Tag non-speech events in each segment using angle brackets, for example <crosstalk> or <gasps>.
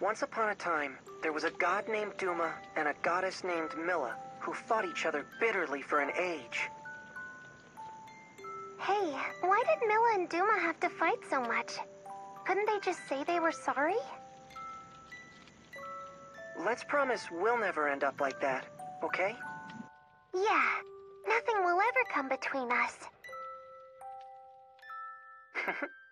Once upon a time, there was a god named Duma and a goddess named Mila who fought each other bitterly for an age. Hey, why did Mila and Duma have to fight so much? Couldn't they just say they were sorry? Let's promise we'll never end up like that, okay? Yeah, nothing will ever come between us. <laughs>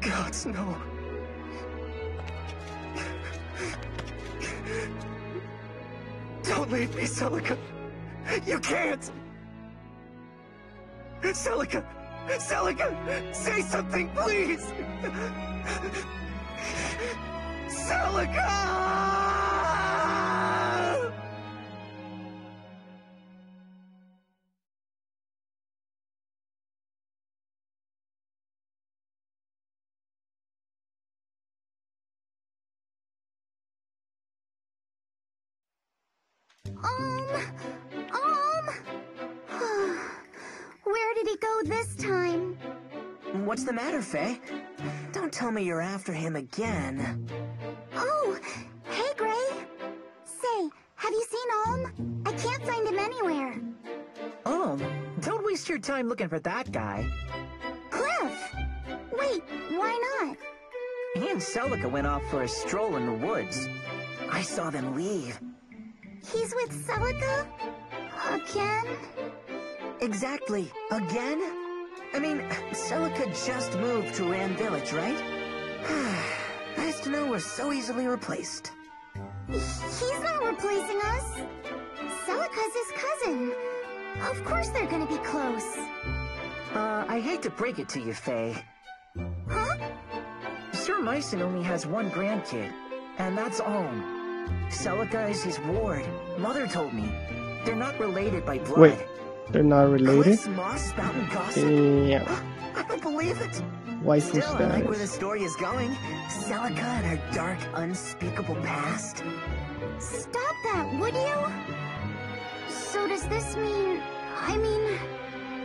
Gods, no. Don't leave me, Celica. You can't. Celica! Celica! Say something, please! Celica! What's the matter, Faye? Don't tell me you're after him again. Oh, hey, Gray. Say, have you seen Alm? I can't find him anywhere. Oh, don't waste your time looking for that guy. Kliff! Wait, why not? He and Celica went off for a stroll in the woods. I saw them leave. He's with Celica? Again? Exactly. Again? I mean, Celica just moved to Ram Village, right? <sighs> nice to know we're so easily replaced. He's not replacing us. Celica's his cousin. Of course they're gonna be close. Uh, I hate to break it to you, Faye. Huh? Sir Mycen only has one grandkid, and that's Alm. Celica is his ward. Mother told me. They're not related by blood. Wait, they're not related? Kliff's Moss spouting gossip? Yeah. I don't believe it. Waifu Still, I like where the story is going. Celica and her dark, unspeakable past. Stop that, would you? So does this mean... I mean...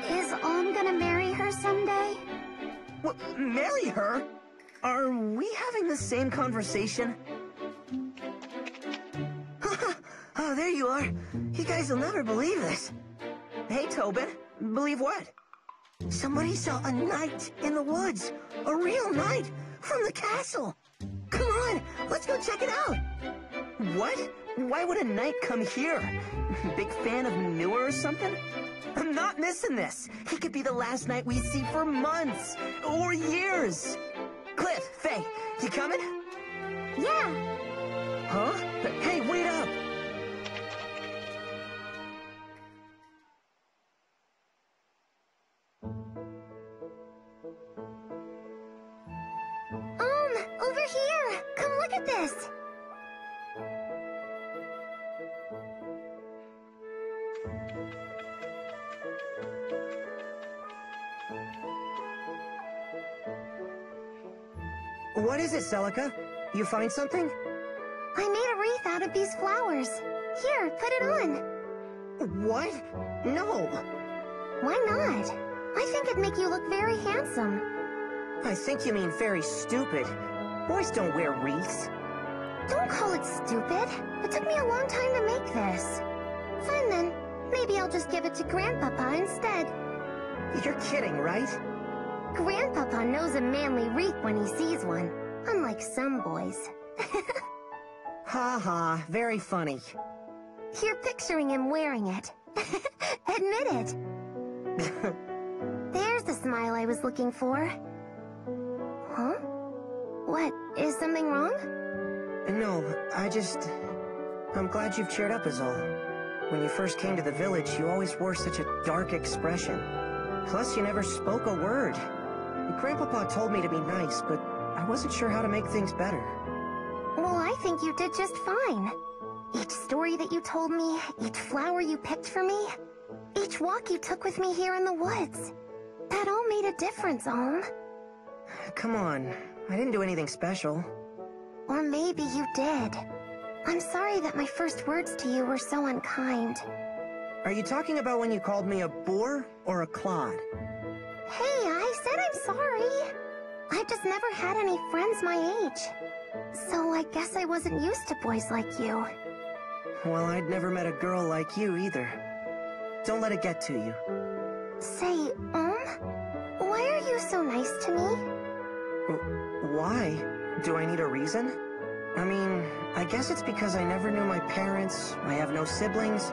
Is Alm gonna marry her someday? What, marry her? Are we having the same conversation? <laughs> oh, there you are. You guys will never believe this. Hey, Tobin. Believe what? Somebody saw a knight in the woods. A real knight from the castle. Come on, let's go check it out. What? Why would a knight come here? Big fan of Newer or something? I'm not missing this. He could be the last knight we see for months or years. Kliff, Faye, you coming? Yeah. Huh? Hey, wait up! Um, over here! Come look at this! What is it, Celica? You find something? I made a wreath out of these flowers. Here, put it on. What? No. Why not? I think it'd make you look very handsome. I think you mean very stupid. Boys don't wear wreaths. Don't call it stupid. It took me a long time to make this. Fine then. Maybe I'll just give it to Grandpapa instead. You're kidding, right? Grandpapa knows a manly wreath when he sees one, unlike some boys. <laughs> Ha ha, very funny. You're picturing him wearing it. <laughs> Admit it. <laughs> The smile I was looking for. Huh? What, is something wrong? No, I just... I'm glad you've cheered up is all. When you first came to the village, you always wore such a dark expression. Plus, you never spoke a word. Grandpapa told me to be nice, but I wasn't sure how to make things better. Well, I think you did just fine. Each story that you told me, each flower you picked for me, each walk you took with me here in the woods. That all made a difference, Alm. Come on, I didn't do anything special. Or maybe you did. I'm sorry that my first words to you were so unkind. Are you talking about when you called me a boar or a clod? Hey, I said I'm sorry. I've just never had any friends my age. So I guess I wasn't used to boys like you. Well, I'd never met a girl like you either. Don't let it get to you. Say, um, why are you so nice to me? Why? Do I need a reason? I mean, I guess it's because I never knew my parents, I have no siblings,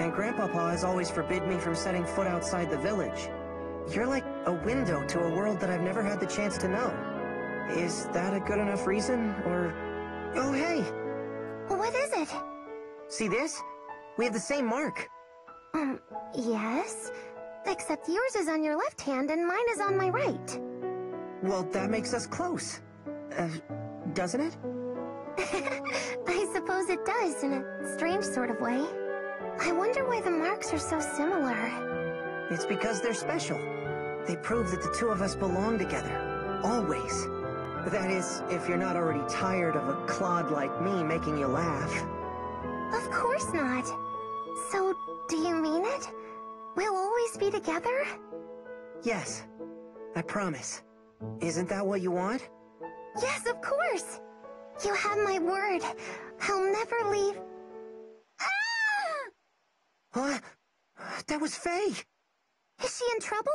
and Grandpapa has always forbid me from setting foot outside the village. You're like a window to a world that I've never had the chance to know. Is that a good enough reason, or... Oh, hey! What is it? See this? We have the same mark. Um, yes. Except yours is on your left hand and mine is on my right. Well, that makes us close. Uh, doesn't it? <laughs> I suppose it does, in a strange sort of way. I wonder why the marks are so similar. It's because they're special. They prove that the two of us belong together. Always. That is, if you're not already tired of a clod like me making you laugh. Of course not. So, do you mean it? We'll always be together? Yes. I promise. Isn't that what you want? Yes, of course. You have my word. I'll never leave. Ah! What? That was Faye! Is she in trouble?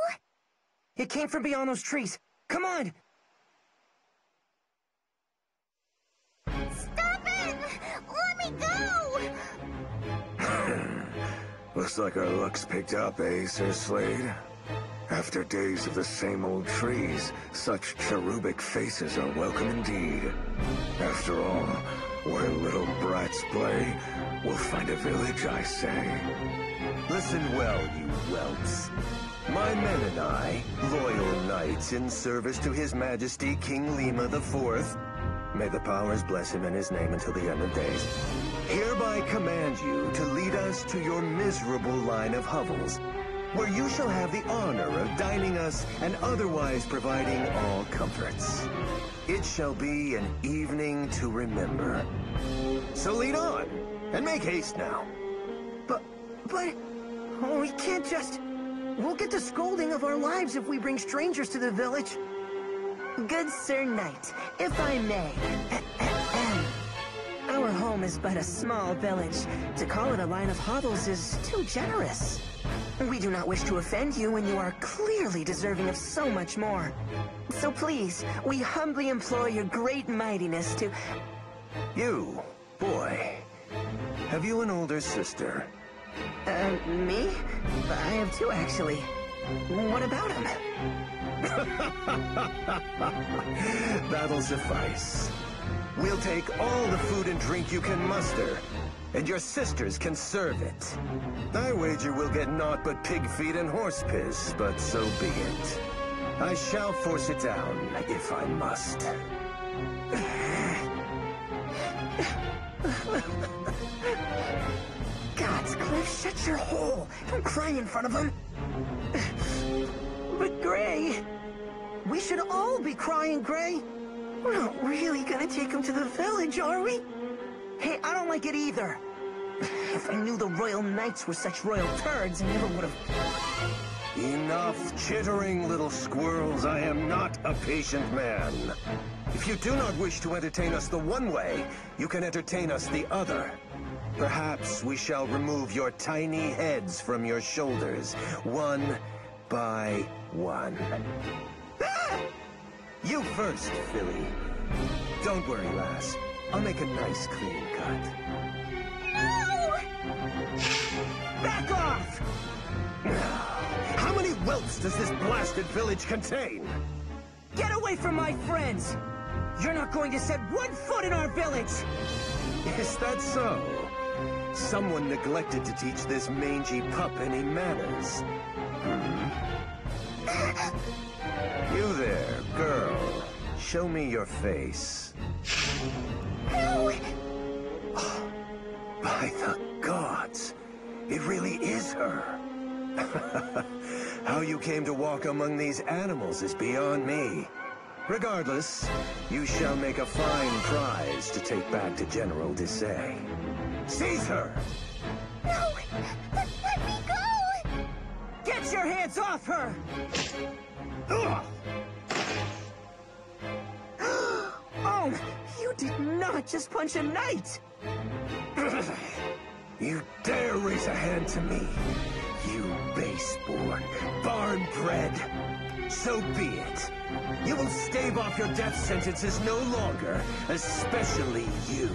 It came from beyond those trees. Come on! Stop it! Let me go! Looks like our luck's picked up, eh, Sir Slayde? After days of the same old trees, such cherubic faces are welcome indeed. After all, where little brats play, we'll find a village, I say. Listen well, you whelps. My men and I, loyal knights in service to His Majesty King Lima IV, may the powers bless him in his name until the end of days, hereby command you to lead us to your miserable line of hovels, where you shall have the honor of dining us and otherwise providing all comforts. It shall be an evening to remember. So lead on, and make haste now. But, but, Oh, we can't just... We'll get the scolding of our lives if we bring strangers to the village. Good Sir Knight, if I may. Home is but a small village. To call it a line of hovels is too generous. We do not wish to offend you when you are clearly deserving of so much more. So please, we humbly implore your great mightiness to... You, boy. Have you an older sister? Uh, me? I have two, actually. What about him? <laughs> That'll suffice. We'll take all the food and drink you can muster, and your sisters can serve it. I wager we'll get naught but pig feet and horse piss, but so be it. I shall force it down, if I must. Gods, Kliff, shut your hole. Don't cry in front of him. But Gray... We should all be crying, Gray. We're not really gonna take him to the village, are we? Hey, I don't like it either. If I knew the Royal Knights were such royal turds, I never would have... Enough chittering, little squirrels. I am not a patient man. If you do not wish to entertain us the one way, you can entertain us the other. Perhaps we shall remove your tiny heads from your shoulders, one by one. Ah! You first, Philly. Don't worry, lass. I'll make a nice, clean cut. No! Back off! How many whelps does this blasted village contain? Get away from my friends! You're not going to set one foot in our village! Is that so? Someone neglected to teach this mangy pup any manners. Hmm? You there, girl. Show me your face. No! <sighs> By the gods, it really is her. <laughs> How you came to walk among these animals is beyond me. Regardless, you shall make a fine prize to take back to General Desaix. Seize her! No! Let, let me go! Get your hands off her! Ugh! Oh, you did not just punch a knight! <clears throat> You dare raise a hand to me, you base-born, barn-bred. So be it. You will stave off your death sentences no longer, especially you. <laughs>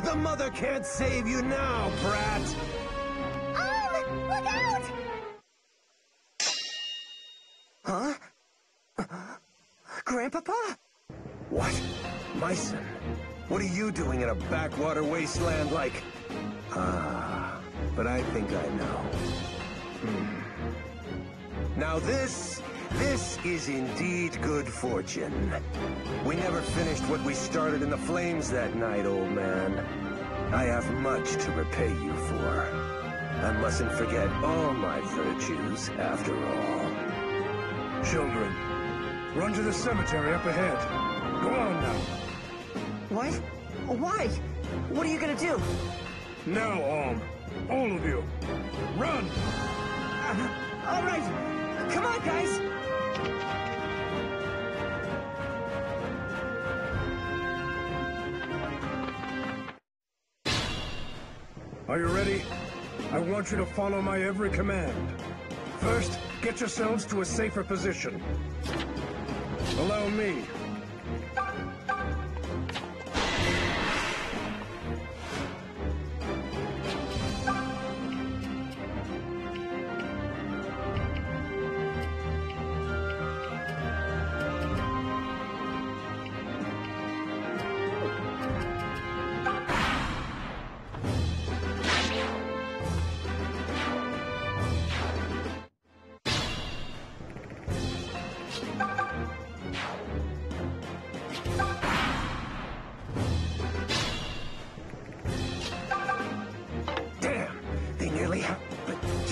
the mother can't save you now, brat. Um, look out! Huh? Grandpapa? What? Mycen? What are you doing in a backwater wasteland like... Ah, but I think I know. Hmm. Now this... This is indeed good fortune. We never finished what we started in the flames that night, old man. I have much to repay you for. I mustn't forget all my virtues, after all. Children, run to the cemetery up ahead. Go on now. What? Why? What are you gonna do? Now, Alm. All of you. Run! Uh, all right. Come on, guys. Are you ready? I want you to follow my every command. First, get yourselves to a safer position. Allow me.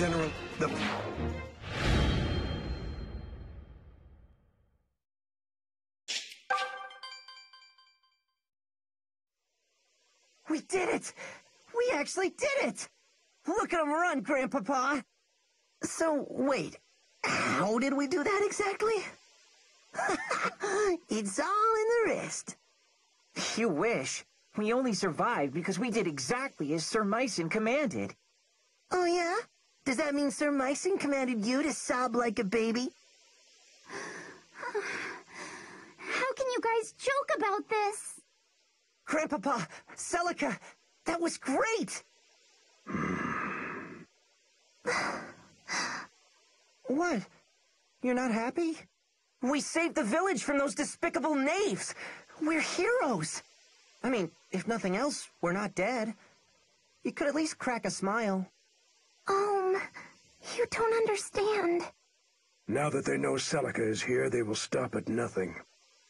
General, the... We did it! We actually did it! Look at him run, Grandpapa! So, wait, how did we do that exactly? <laughs> it's all in the wrist. You wish. We only survived because we did exactly as Sir Mycen commanded. Oh, yeah? Does that mean Sir Mycen commanded you to sob like a baby? How can you guys joke about this? Grandpapa, Celica, that was great! what? You're not happy? We saved the village from those despicable knaves! We're heroes! I mean, if nothing else, we're not dead. You could at least crack a smile. Oh, You don't understand. Now that they know Celica is here, they will stop at nothing.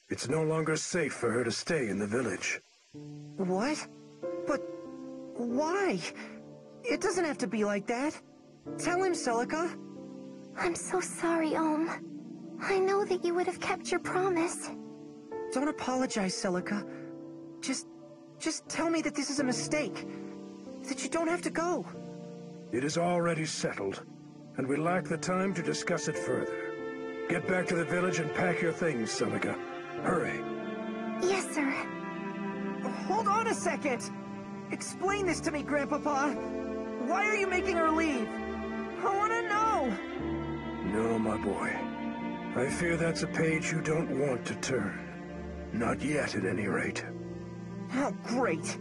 It's no longer safe for her to stay in the village. What? But why? It doesn't have to be like that. Tell him, Celica. I'm so sorry, Alm. I know that you would have kept your promise. Don't apologize, Celica. Just... just tell me that this is a mistake. That you don't have to go. It is already settled, and we lack the time to discuss it further. Get back to the village and pack your things, Celica. Hurry. Yes, sir. Hold on a second! Explain this to me, Grandpapa. Why are you making her leave? I want to know! No, my boy. I fear that's a page you don't want to turn. Not yet, at any rate. How great!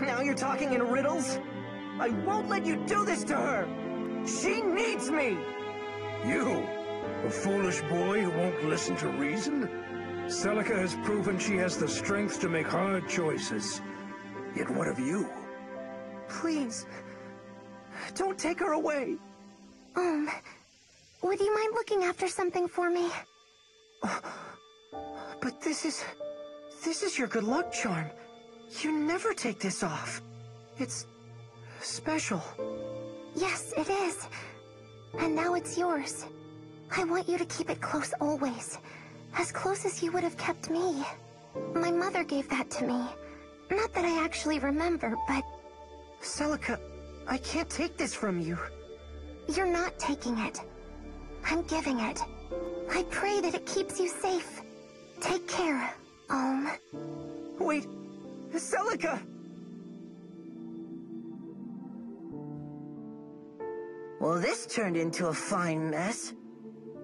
Now you're talking in riddles? I won't let you do this to her! She needs me! You? A foolish boy who won't listen to reason? Celica has proven she has the strength to make hard choices. Yet what of you? Please, don't take her away. Um, would you mind looking after something for me? But this is... this is your good luck charm. You never take this off. It's... special. Yes, it is. And now it's yours. I want you to keep it close always. As close as you would have kept me. My mother gave that to me. Not that I actually remember, but Celica, I can't take this from you. you're not taking it. I'm giving it. I pray that it keeps you safe. Take care, Alm. Wait, Celica! Well, this turned into a fine mess.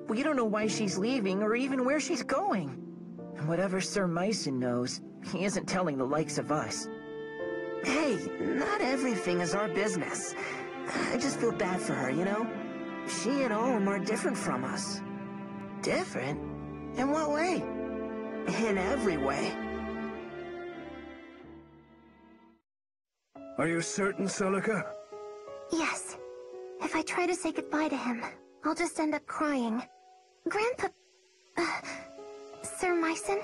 We don't know why she's leaving or even where she's going. And whatever Sir Mycen knows, he isn't telling the likes of us. Hey, not everything is our business. I just feel bad for her, you know? She and Alm are different from us. Different? In what way? In every way. Are you certain, Celica? Yes. If I try to say goodbye to him, I'll just end up crying. Grandpa... Uh, Sir Mycen?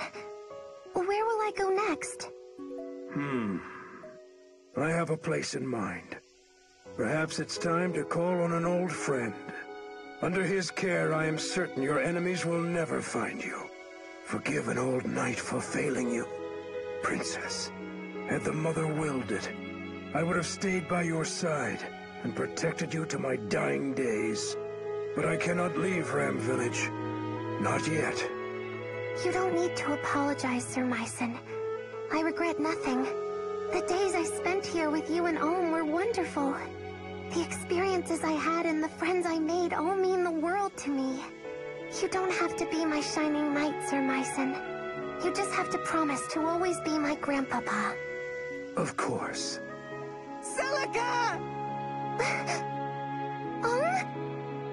Where will I go next? Hmm. I have a place in mind. Perhaps it's time to call on an old friend. Under his care, I am certain your enemies will never find you. Forgive an old knight for failing you. Princess, had the Mother willed it, I would have stayed by your side and protected you to my dying days. But I cannot leave Ram Village. Not yet. You don't need to apologize, Sir Mycen. I regret nothing. The days I spent here with you and Alm were wonderful. The experiences I had and the friends I made all mean the world to me. You don't have to be my shining knight, Sir Mycen. You just have to promise to always be my grandpapa. Of course. Celica! Alm?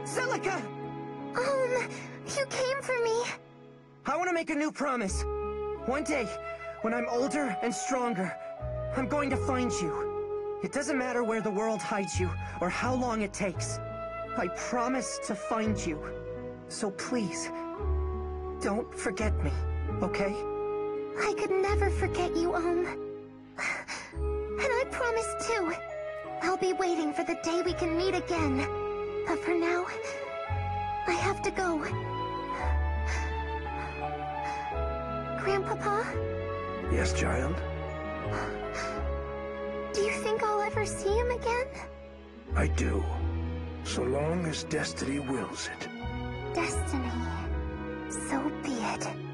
Celica! Alm, you came for me. I want to make a new promise. One day, when I'm older and stronger, I'm going to find you. It doesn't matter where the world hides you, or how long it takes. I promise to find you. So please, don't forget me, okay? I could never forget you, Alm. Um. <sighs> And I promise too. I'll be waiting for the day we can meet again. But for now, I have to go. Grandpapa? Yes, child? Do you think I'll ever see him again? I do. So long as destiny wills it. Destiny. So be it.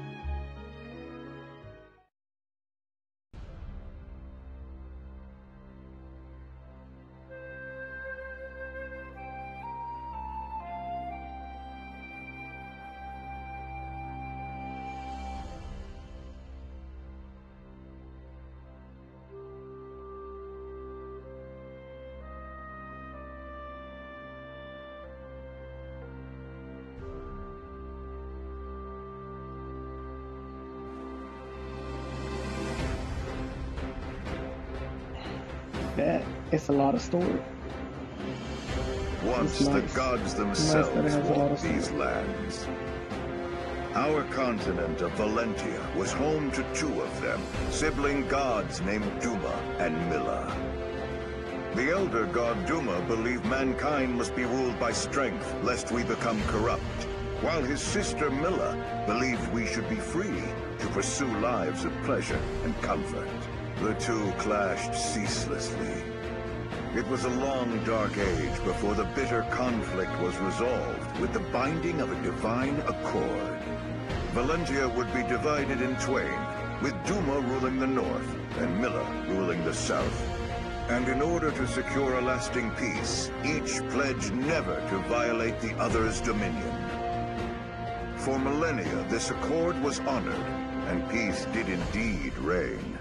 A lot of story. Once It's the gods Nice themselves lot walked these lands. Our continent of Valentia was home to two of them, sibling gods named Duma and Mila. The elder god Duma believed mankind must be ruled by strength, lest we become corrupt, while his sister Mila believed we should be free to pursue lives of pleasure and comfort. The two clashed ceaselessly, it was a long, dark age before the bitter conflict was resolved with the binding of a divine accord. Valentia would be divided in twain, with Duma ruling the north and Mila ruling the south. And in order to secure a lasting peace, each pledged never to violate the other's dominion. For millennia, this accord was honored, and peace did indeed reign.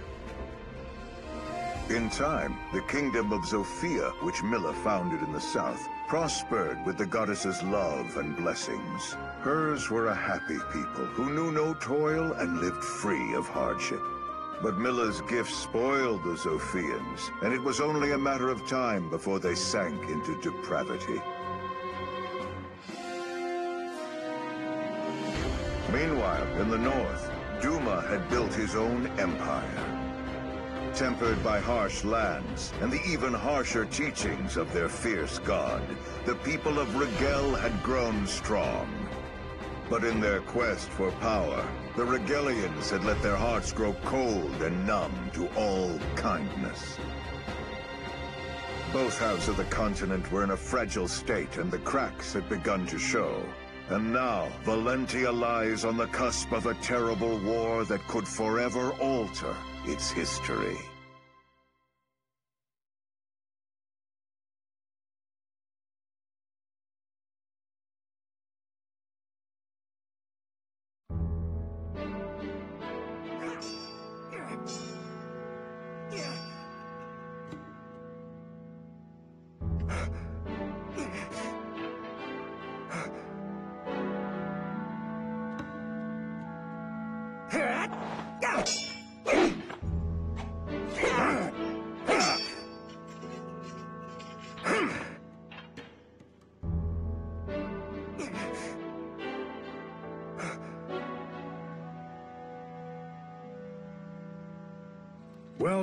In time, the kingdom of Zofia, which Mila founded in the south, prospered with the goddess's love and blessings. Hers were a happy people who knew no toil and lived free of hardship. But Mila's gifts spoiled the Zofians, and it was only a matter of time before they sank into depravity. Meanwhile, in the north, Duma had built his own empire tempered by harsh lands and the even harsher teachings of their fierce god, the people of Rigel had grown strong. But in their quest for power, the Rigelians had let their hearts grow cold and numb to all kindness. Both halves of the continent were in a fragile state and the cracks had begun to show. And now, Valentia lies on the cusp of a terrible war that could forever alter its history.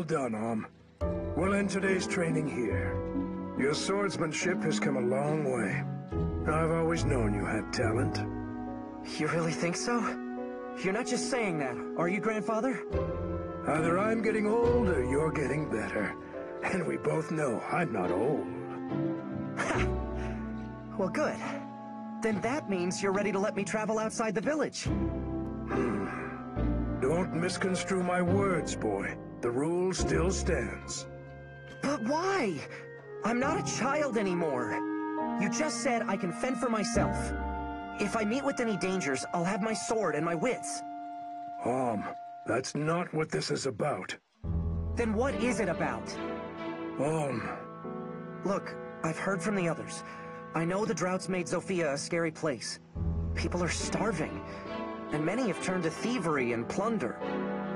Done, Alm. We'll end today's training here. Your swordsmanship has come a long way. I've always known you had talent. You really think so? You're not just saying that, are you, Grandfather? Either I'm getting old or you're getting better. And we both know I'm not old. <laughs> Well, good. Then that means you're ready to let me travel outside the village. Hmm. Don't misconstrue my words, boy. The rule still stands. But why? I'm not a child anymore. You just said I can fend for myself. If I meet with any dangers, I'll have my sword and my wits. Alm, that's not what this is about. Then what is it about? Alm, Look, I've heard from the others. I know the drought's made Zofia a scary place. People are starving, and many have turned to thievery and plunder.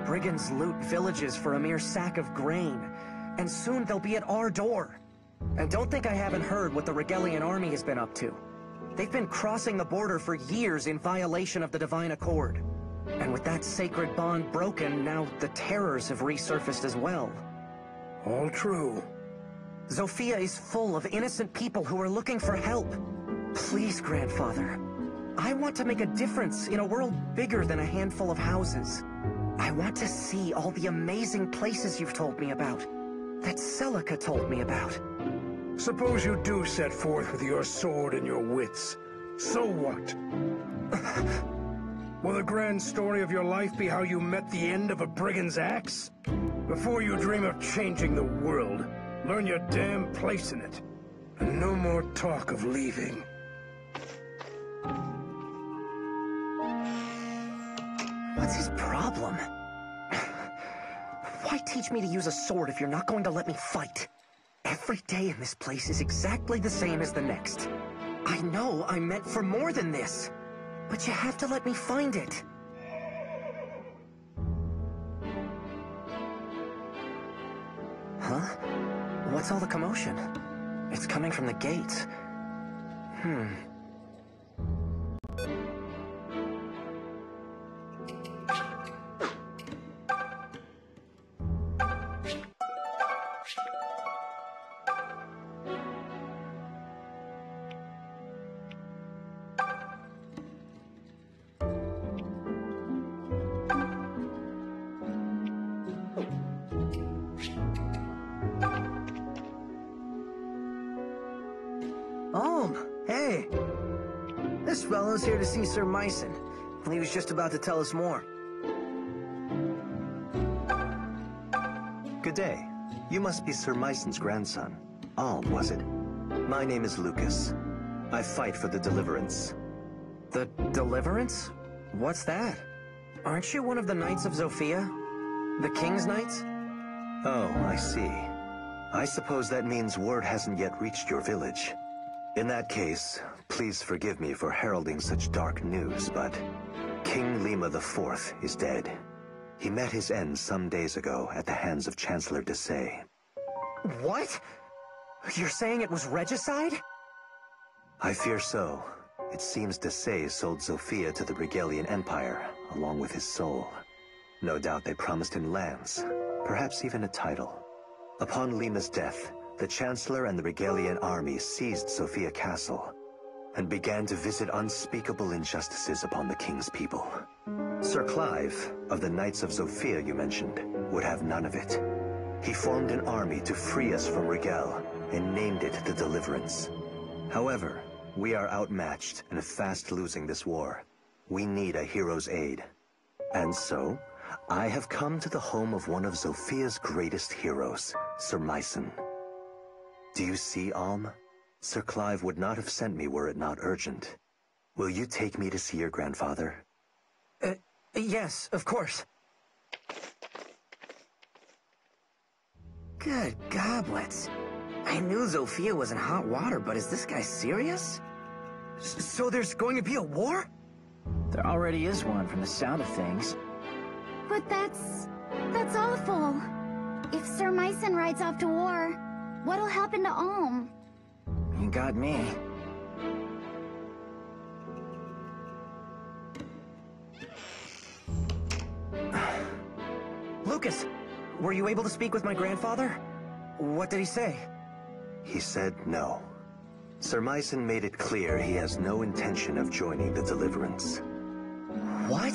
Brigands loot villages for a mere sack of grain, and soon they'll be at our door. And don't think I haven't heard what the Rigelian army has been up to. They've been crossing the border for years in violation of the Divine Accord. And with that sacred bond broken, now the terrors have resurfaced as well. all true. Zofia is full of innocent people who are looking for help. Please, Grandfather. I want to make a difference in a world bigger than a handful of houses. I want to see all the amazing places you've told me about. that Celica told me about. Suppose you do set forth with your sword and your wits. So what? <laughs> Will the grand story of your life be how you met the end of a brigand's axe? Before you dream of changing the world, learn your damn place in it. And no more talk of leaving. What's his problem? Why teach me to use a sword if you're not going to let me fight? Every day in this place is exactly the same as the next. I know I'm meant for more than this, but you have to let me find it. Huh? What's all the commotion? It's coming from the gates. Hmm. Was just about to tell us more. Good day. You must be Sir Mycen's grandson. Alm, was it? My name is Lukas. I fight for the Deliverance. The Deliverance? What's that? Aren't you one of the Knights of Zofia? The King's Knights? Oh, I see. I suppose that means word hasn't yet reached your village. In that case, please forgive me for heralding such dark news, but King Lima IV is dead. He met his end some days ago at the hands of Chancellor Desaix. What? You're saying it was regicide? I fear so. It seems Desaix sold Zofia to the Rigelian Empire, along with his soul. No doubt they promised him lands, perhaps even a title. Upon Lima's death, the Chancellor and the Rigelian army seized Zofia Castle and began to visit unspeakable injustices upon the king's people. Sir Clive, of the Knights of Zofia you mentioned, would have none of it. He formed an army to free us from Rigel and named it the Deliverance. However, we are outmatched and fast losing this war. We need a hero's aid. And so, I have come to the home of one of Zofia's greatest heroes, Sir Mycen. Do you see, Alm? Sir Clive would not have sent me were it not urgent. Will you take me to see your grandfather? Uh, yes, of course. Good goblets. I knew Zofia was in hot water, but is this guy serious? S so there's going to be a war? There already is one from the sound of things. But that's... that's awful. If Sir Mycen rides off to war, what'll happen to Alm? You got me. Lukas, were you able to speak with my grandfather? What did he say? He said no. Sir Mycen made it clear he has no intention of joining the Deliverance. What?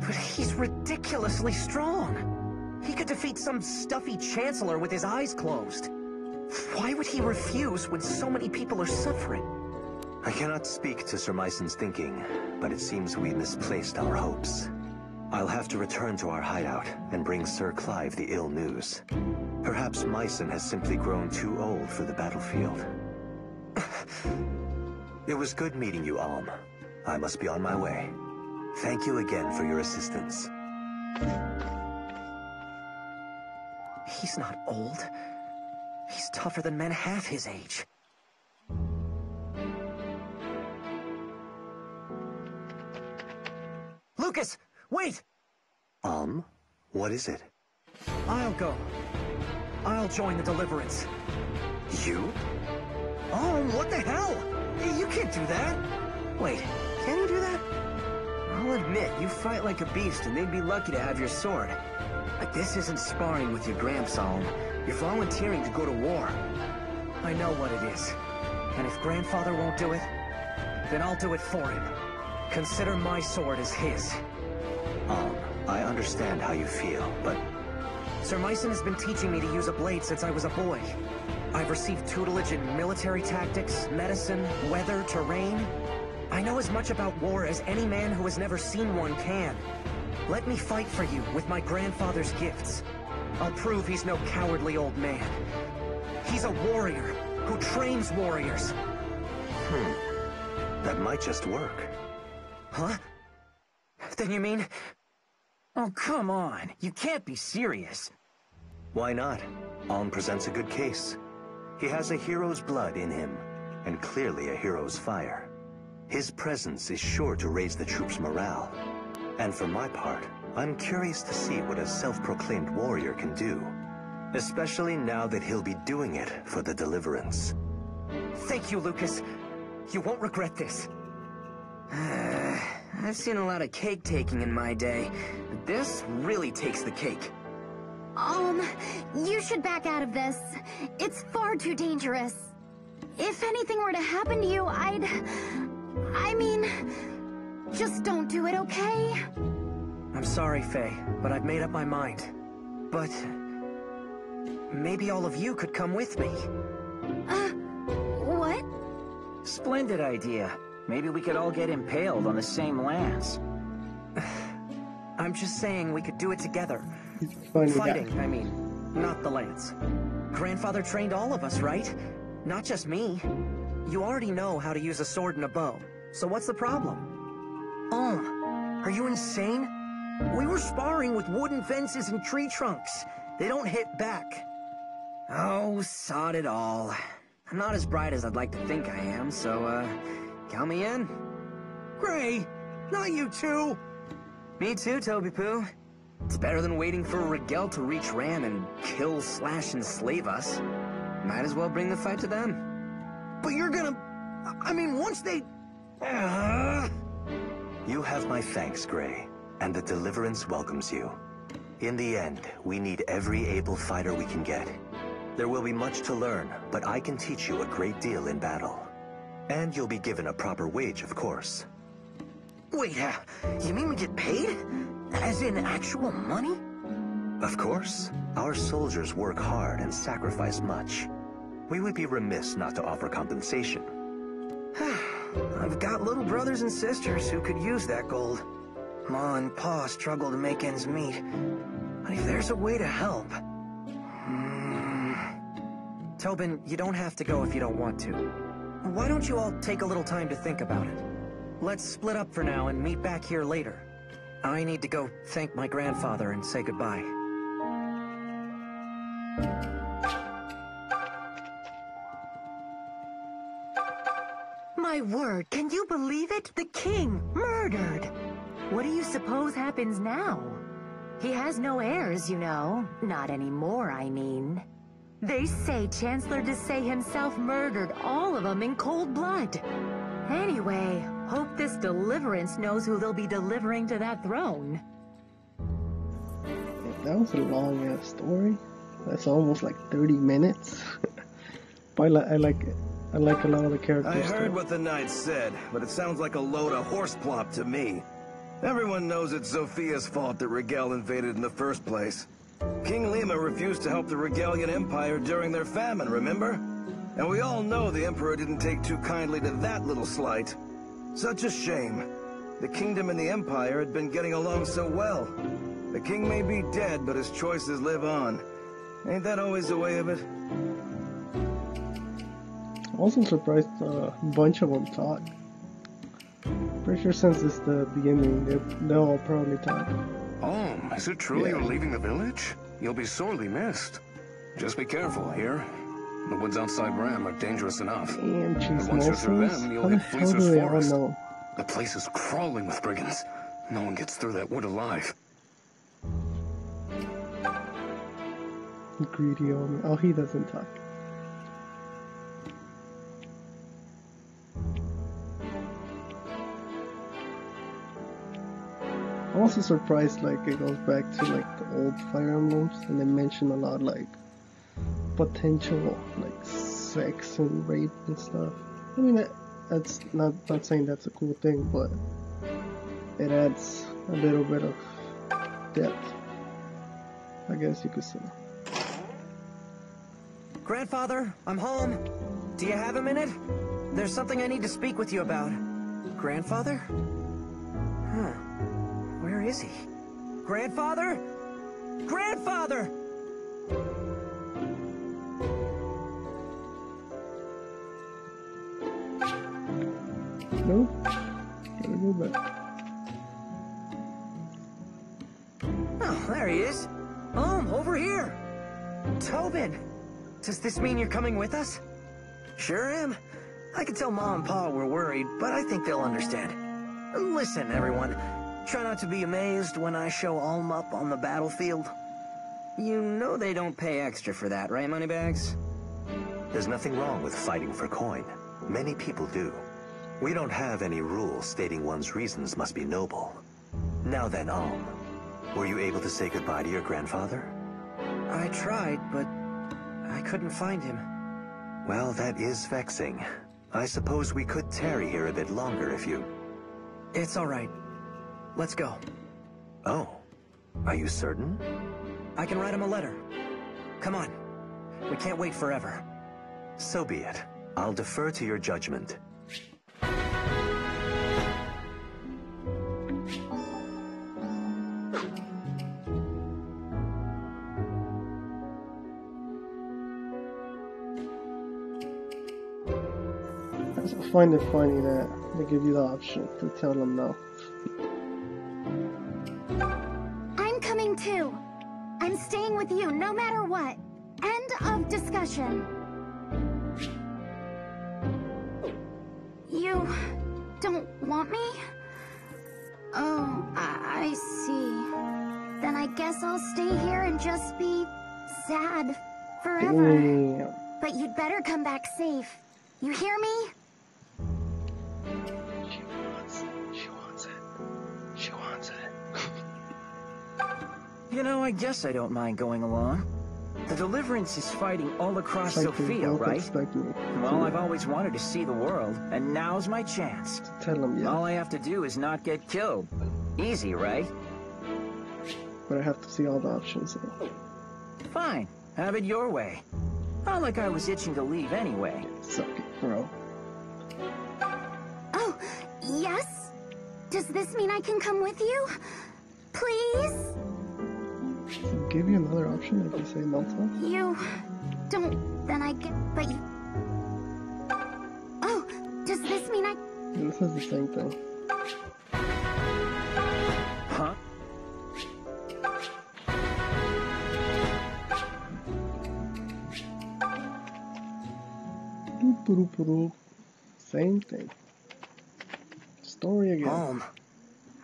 But he's ridiculously strong. He could defeat some stuffy chancellor with his eyes closed. Why would he refuse when so many people are suffering? I cannot speak to Sir Mycen's thinking, but it seems we misplaced our hopes. I'll have to return to our hideout and bring Sir Clive the ill news. Perhaps Mycen has simply grown too old for the battlefield. <laughs> it was good meeting you, Alm. I must be on my way. Thank you again for your assistance. He's not old. He's tougher than men half his age. Lukas, wait! Um, what is it? I'll go. I'll join the Deliverance. You? Oh, what the hell? You can't do that. Wait, can you do that? I'll admit, you fight like a beast, and they'd be lucky to have your sword. But this isn't sparring with your grandson. You're volunteering to go to war. I know what it is. And if Grandfather won't do it, then I'll do it for him. Consider my sword as his. Um, I understand how you feel, but Sir Mycen has been teaching me to use a blade since I was a boy. I've received tutelage in military tactics, medicine, weather, terrain. I know as much about war as any man who has never seen one can. Let me fight for you with my grandfather's gifts. I'll prove he's no cowardly old man. He's a warrior who trains warriors. Hmm. That might just work. Huh? Then you mean... Oh, come on. You can't be serious. Why not? Alm presents a good case. He has a hero's blood in him, and clearly a hero's fire. His presence is sure to raise the troops' morale. And for my part, I'm curious to see what a self-proclaimed warrior can do. Especially now that he'll be doing it for the Deliverance. Thank you, Lukas. You won't regret this. <sighs> I've seen a lot of cake taking in my day. but This really takes the cake. Um, you should back out of this. It's far too dangerous. If anything were to happen to you, I'd... I mean... Just don't do it, okay? I'm sorry, Faye, but I've made up my mind. But... Maybe all of you could come with me. Uh, what? Splendid idea. Maybe we could all get impaled on the same lance. <sighs> I'm just saying we could do it together. Fighting. I mean. Not the lance. Grandfather trained all of us, right? Not just me. You already know how to use a sword and a bow. So what's the problem? Oh, are you insane? We were sparring with wooden fences and tree trunks. They don't hit back. Oh, sod it all. I'm not as bright as I'd like to think I am, so, uh, count me in. Gray, not you too. Me too, Toby Poo. It's better than waiting for Rigel to reach Ram and kill slash and enslave us. Might as well bring the fight to them. But you're gonna... I mean, once they... Uh... You have my thanks, Gray, and the Deliverance welcomes you. In the end, we need every able fighter we can get. There will be much to learn, but I can teach you a great deal in battle. And you'll be given a proper wage, of course. Wait, uh, you mean we get paid? As in actual money? Of course. Our soldiers work hard and sacrifice much. We would be remiss not to offer compensation. <sighs> I've got little brothers and sisters who could use that gold. Ma and Pa struggle to make ends meet. But if there's a way to help... Hmm. Tobin, you don't have to go if you don't want to. Why don't you all take a little time to think about it? Let's split up for now and meet back here later. I need to go thank my grandfather and say goodbye. My word, can you believe it? The king, murdered! What do you suppose happens now? He has no heirs, you know. Not anymore, I mean. They say Chancellor Desaix himself murdered all of them in cold blood. Anyway, hope this deliverance knows who they'll be delivering to that throne. That was a long ass story. That's almost like 30 minutes. <laughs> but I, li- I like it. I like a lot of the characters. I heard too. what the knight said, but it sounds like a load of horse plop to me. Everyone knows it's Zofia's fault that Rigel invaded in the first place. King Lima refused to help the Rigelian Empire during their famine, remember? And we all know the Emperor didn't take too kindly to that little slight. Such a shame. The kingdom and the Empire had been getting along so well. The king may be dead, but his choices live on. Ain't that always the way of it? Also surprised uh, a bunch of them talk. Pretty sure since it's the beginning, they they'll all probably talk. Oh, is it true Yeah. you're leaving the village? You'll be sorely missed. Just be careful here. The woods outside Ram are dangerous enough. Damn, But once you're through them, you'll the hit Fleecer's forest. The place is crawling with brigands. No one gets through that wood alive. Greedy old man. Oh, he doesn't talk. I'm also surprised like it goes back to like the old Fire Emblems and they mention a lot like potential like sex and rape and stuff. I mean that, that's not not saying that's a cool thing, but it adds a little bit of depth. I guess you could say. Grandfather, I'm home. Do you have a minute? There's something I need to speak with you about. Grandfather? Huh. Is he? Grandfather? Grandfather! Nope. Gotta go back. Oh, there he is. Home, over here. Tobin, does this mean you're coming with us? Sure am. I can tell Mom and Pa we're worried, but I think they'll understand. Listen, everyone. Try not to be amazed when I show Alm up on the battlefield. You know they don't pay extra for that, right, Moneybags? There's nothing wrong with fighting for coin. Many people do. We don't have any rules stating one's reasons must be noble. Now then, Alm, were you able to say goodbye to your grandfather? I tried, but I couldn't find him. Well, that is vexing. I suppose we could tarry here a bit longer if you... It's all right. Let's go. Oh, are you certain? I can write him a letter. Come on. We can't wait forever. So be it. I'll defer to your judgment. I find it funny that they give you the option to tell them no. Of. You don't want me? Oh, I, I see. Then I guess I'll stay here and just be sad forever. Damn. But you'd better come back safe. You hear me? She wants it. She wants it. She wants it. You know, I guess I don't mind going along. The Deliverance is fighting all across It's like they Zofia, both right? Well, I've always wanted to see the world, and now's my chance. tell them yes, All I have to do is not get killed. Easy, right? but I have to see all the options. though. Fine. Have it your way. Not like I was itching to leave anyway. Suck it, bro. Oh, yes? Does this mean I can come with you? Please? Give you another option if you say no to. You don't. Then I get. But you. Oh, does this mean I. This is the same thing. Huh? Same thing. Story again. Home.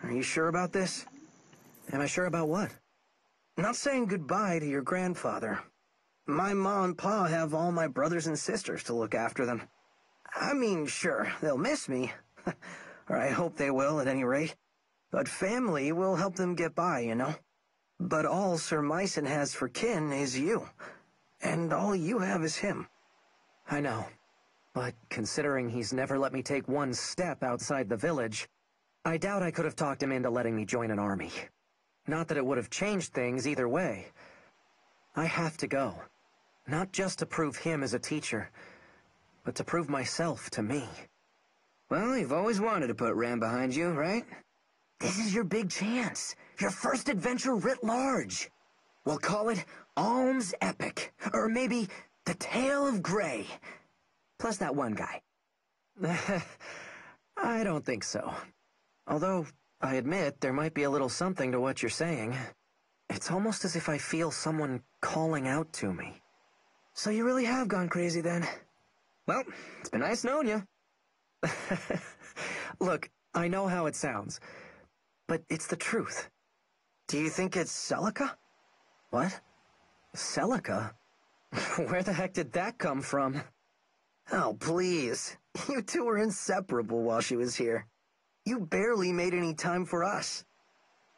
Are you sure about this? Am I sure about what? Not saying goodbye to your grandfather. My ma and pa have all my brothers and sisters to look after them. I mean, sure, they'll miss me. <laughs> or I hope they will, at any rate. But family will help them get by, you know? But all Sir Mycen has for kin is you. And all you have is him. I know. But considering he's never let me take one step outside the village, I doubt I could have talked him into letting me join an army. Not that it would have changed things either way. I have to go. Not just to prove him as a teacher, but to prove myself to me. Well, you've always wanted to put Ram behind you, right? This is your big chance. Your first adventure writ large. We'll call it Alm's Epic. Or maybe The Tale of Gray. Plus that one guy. <laughs> I don't think so. Although, I admit there might be a little something to what you're saying. It's almost as if I feel someone calling out to me. So you really have gone crazy then? Well, it's been nice knowing you. <laughs> Look, I know how it sounds, but it's the truth. Do you think it's Celica? What? Celica? <laughs> Where the heck did that come from? Oh, please. <laughs> You two were inseparable while she was here. You barely made any time for us.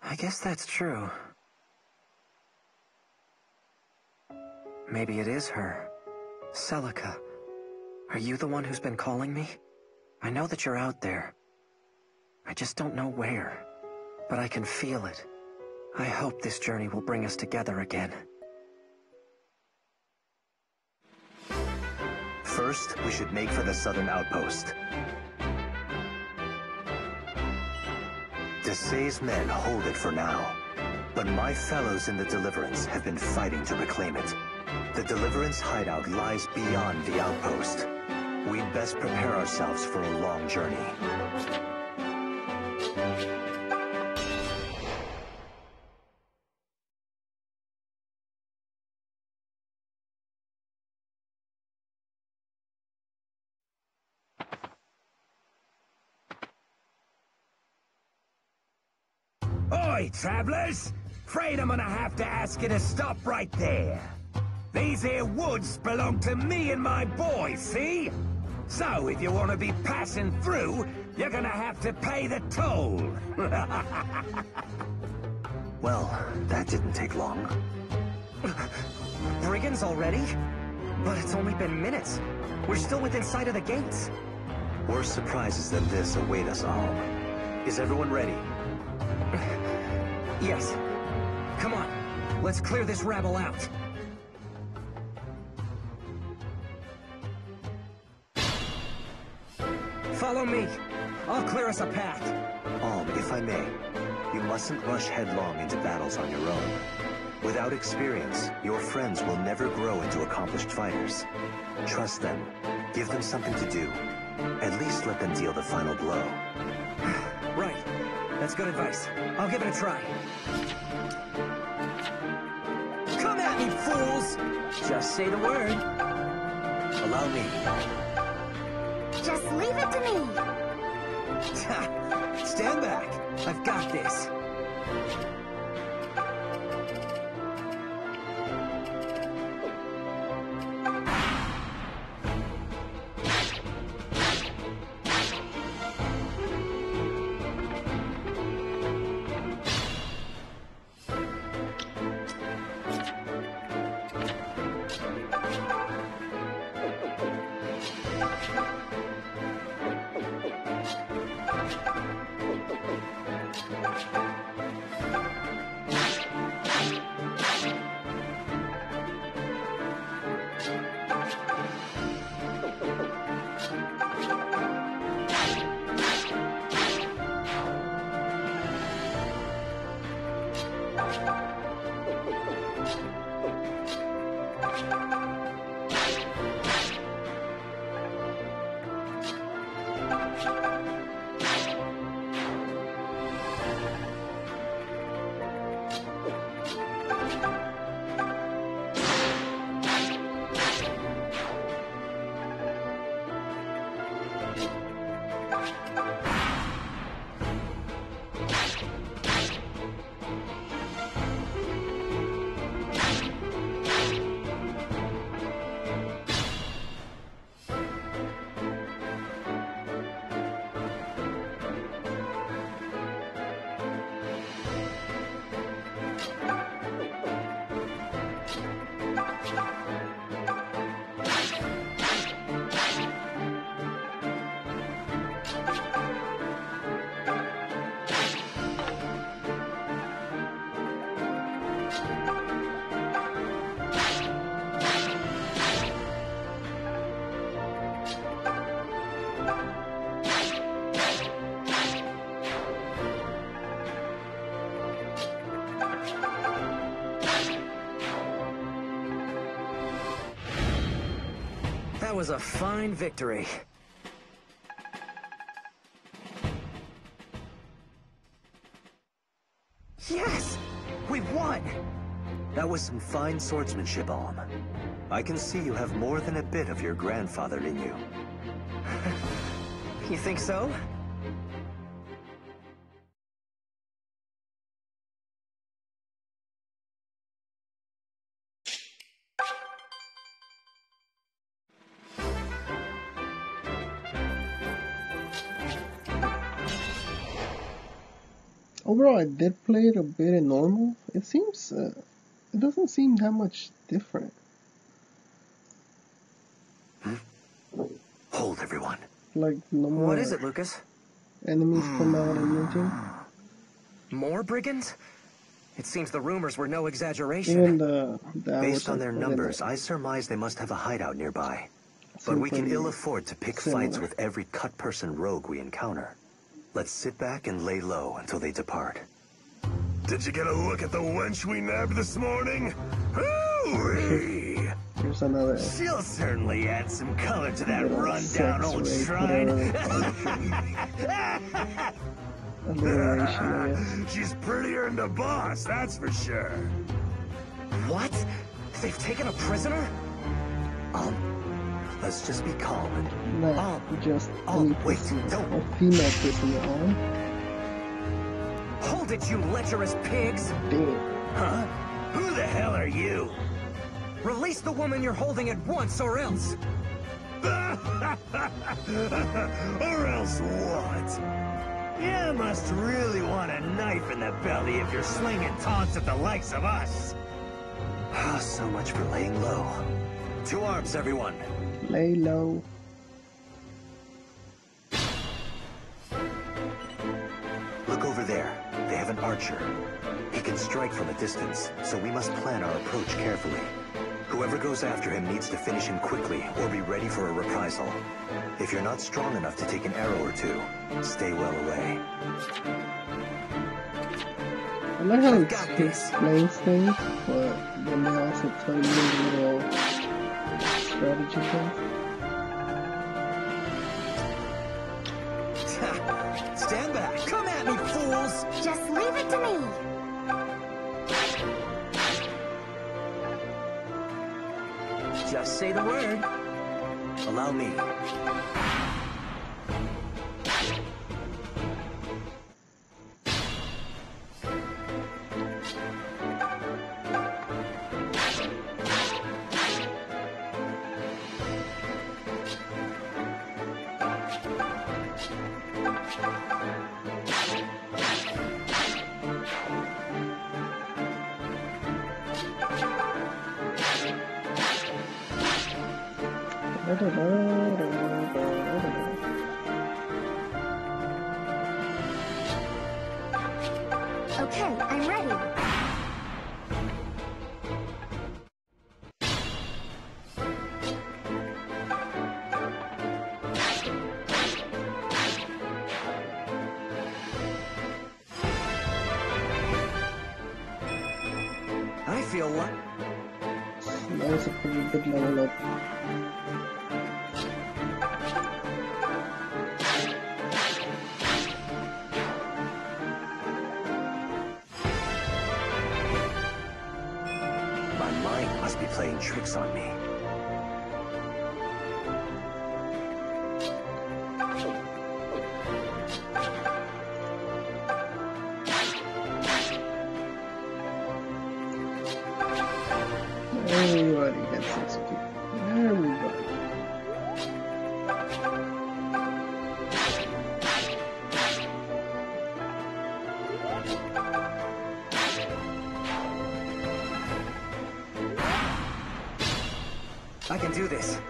I guess that's true. Maybe it is her. Celica. Are you the one who's been calling me? I know that you're out there. I just don't know where. But I can feel it. I hope this journey will bring us together again. First, we should make for the southern outpost. Desaix's men hold it for now, but my fellows in the Deliverance have been fighting to reclaim it. The Deliverance hideout lies beyond the outpost. We'd best prepare ourselves for a long journey. Travelers! Afraid I'm gonna have to ask you to stop right there. These here woods belong to me and my boys, see? So, if you want to be passing through, you're gonna have to pay the toll. <laughs> well, that didn't take long. Brigands already? But it's only been minutes. We're still within sight of the gates. Worse surprises than this await us all. Is everyone ready? Yes. Come on. Let's clear this rabble out. Follow me. I'll clear us a path. Alm, if I may, you mustn't rush headlong into battles on your own. Without experience, your friends will never grow into accomplished fighters. Trust them. Give them something to do. At least let them deal the final blow. That's good advice. I'll give it a try. Come at me, fools! Just say the word. Allow me. Just leave it to me. <laughs> Stand back. I've got this. Was a fine victory. Yes! We won! That was some fine swordsmanship, Alm. I can see you have more than a bit of your grandfather in you. <laughs> you think so? Overall, I did play it a bit in normal. It seems, uh, it doesn't seem that much different. Hmm? Hold, everyone. Like, no more... What is it, Lukas? Enemies come out and mention. More brigands? It seems the rumors were no exaggeration. Even the, the Based on their numbers, I surmise they must have a hideout nearby. But we can ill afford to pick similar. fights with every cut person rogue we encounter. Let's sit back and lay low until they depart. Did you get a look at the wench we nabbed this morning? Hooey! Here's another She'll certainly add some color to that little rundown old shrine. whatever. Alliteration, I guess. She's prettier than the boss, that's for sure. What? They've taken a prisoner? Um, let's just be calm and Not Oh. just Oh, any wait, don't- a female prisoner on. Hold it, you lecherous pigs! Damn. Huh? Who the hell are you? Release the woman you're holding at once, or else... <laughs> or else what? You must really want a knife in the belly if you're slinging taunts at the likes of us. Ah, so much for laying low. Two arms, everyone. Lay low. Look over there. They have an archer. He can strike from a distance, so we must plan our approach carefully. Whoever goes after him needs to finish him quickly or be ready for a reprisal. If you're not strong enough to take an arrow or two, stay well away. I like how it this. explains things, but then they also tell you little strategy things. <laughs> Stand back! Come at me, fools! Just leave it to me. Just say the word. Allow me. Do this.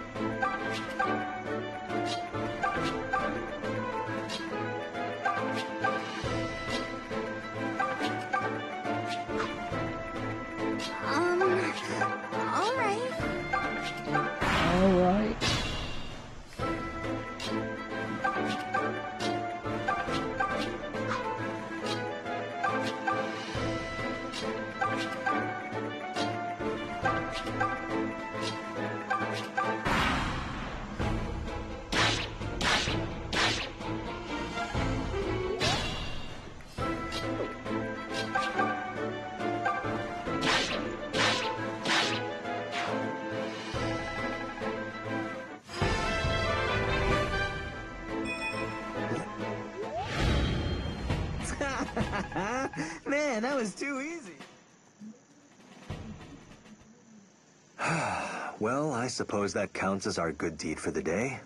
I suppose that counts as our good deed for the day.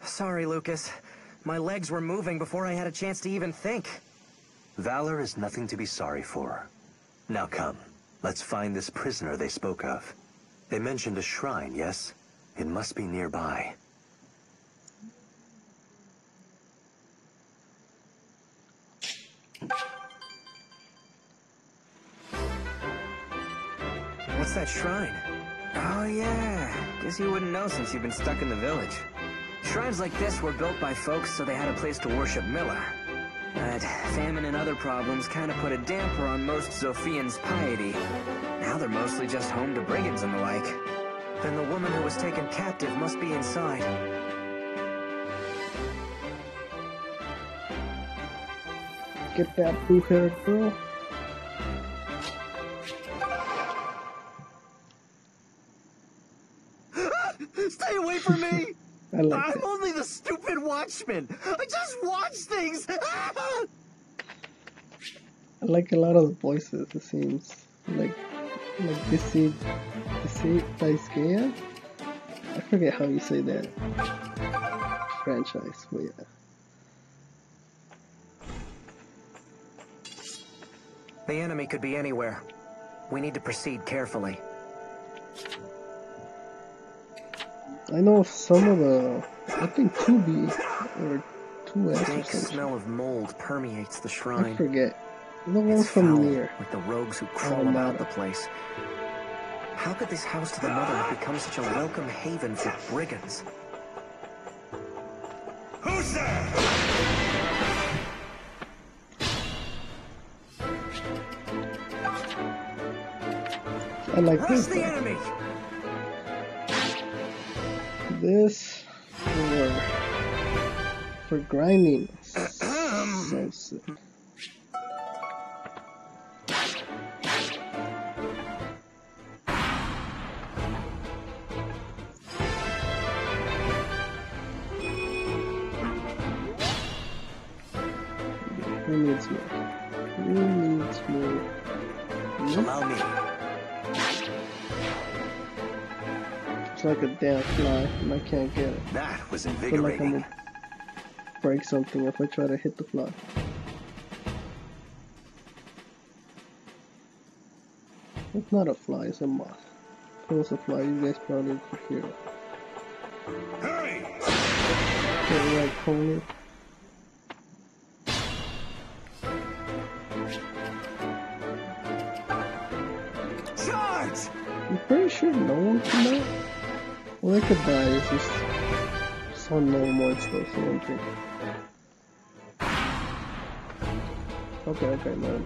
Sorry, Lukas. My legs were moving before I had a chance to even think. Valor is nothing to be sorry for. Now come, let's find this prisoner they spoke of. They mentioned a shrine, yes? It must be nearby. What's that shrine? Oh yeah, guess you wouldn't know since you've been stuck in the village. Shrines like this were built by folks so they had a place to worship Mila. But famine and other problems kind of put a damper on most Zofians' piety. Now they're mostly just home to brigands and the like. Then the woman who was taken captive must be inside. Get that blue-haired girl. I like I'm that. only the stupid watchman. I just watch things. Ah! I like a lot of the voices. It seems like like Dizzy Dizzy Daisuke. I forget how you say that franchise, but yeah. The enemy could be anywhere. We need to proceed carefully. I know some of the I think 2B or 2S or Dank something. smell of mold permeates the shrine. I forget. The one It's from near. like the rogues who oh, crawl Oh, about no. the place. How could this house to the mother have become such a welcome haven for brigands? Who's there? I like Rush this. the enemy! This for for grinding. sick. Who needs more? Who needs more? Allow me. It's like a damn fly, and I can't get it. That was I feel like I'm gonna break something if I try to hit the fly. It's not a fly, it's a moth. If it was a fly, you guys probably could hear it. Hurry! Get right corner. Charge! I'm pretty sure no one can die. They could die, it's just so normal and stuff, so. Okay, okay, man.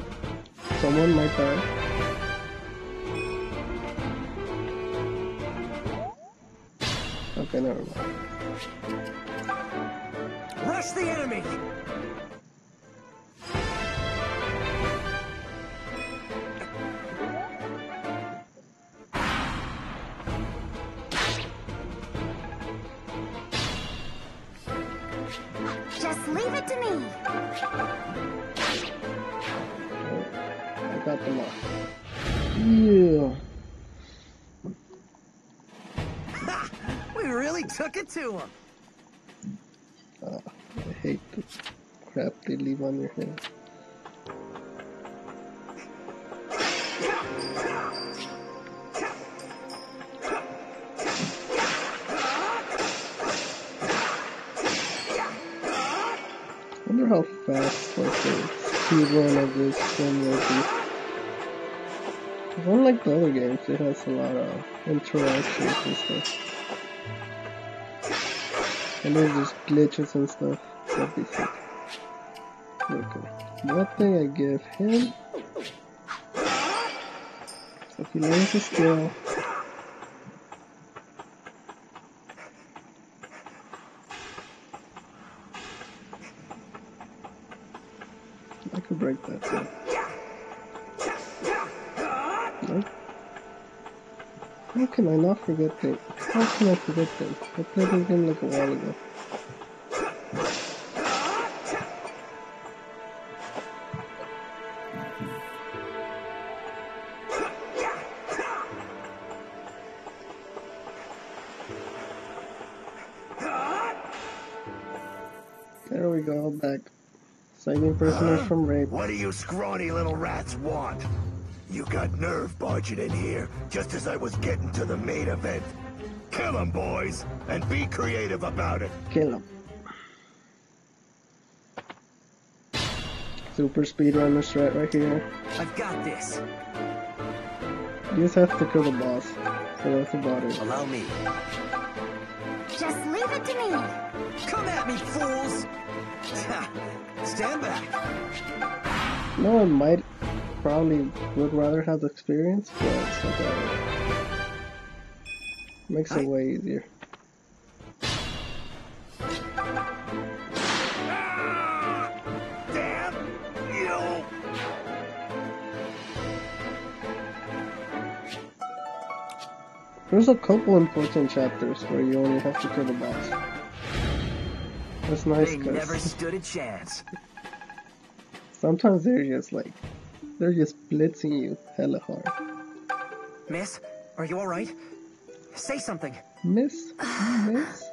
Someone might die. Okay, never mind. Rush the enemy! I got them all. Yeah. we really took it to him. Uh, I hate the crap they leave on your head. wonder how fast like the speed run of this game will be. Unlike the other games, it has a lot of interactions and stuff. And there's just glitches and stuff. That'd be sick. Okay. Thing I give him? So he learns a skill. Can I not forget that? How can I forget them? I played this game like a while ago. There we go, back. Saving prisoners from rape. What do you scrawny little rats want? You got nerve barging in here, just as I was getting to the main event. Kill Kill 'em, boys, and be creative about it. Kill him. Super speedrunner strat right here. I've got this. You just have to kill the boss. So that's about it. Allow me. Just leave it to me. Come at me, fools! <laughs> Stand back. No one might probably would rather have the experience, but a, makes it way easier. There's a couple important chapters where you only have to kill the boss. That's nice They never <laughs> stood a chance. sometimes they're just like they're just blitzing you hella hard. Miss, are you alright? Say something. Miss, miss.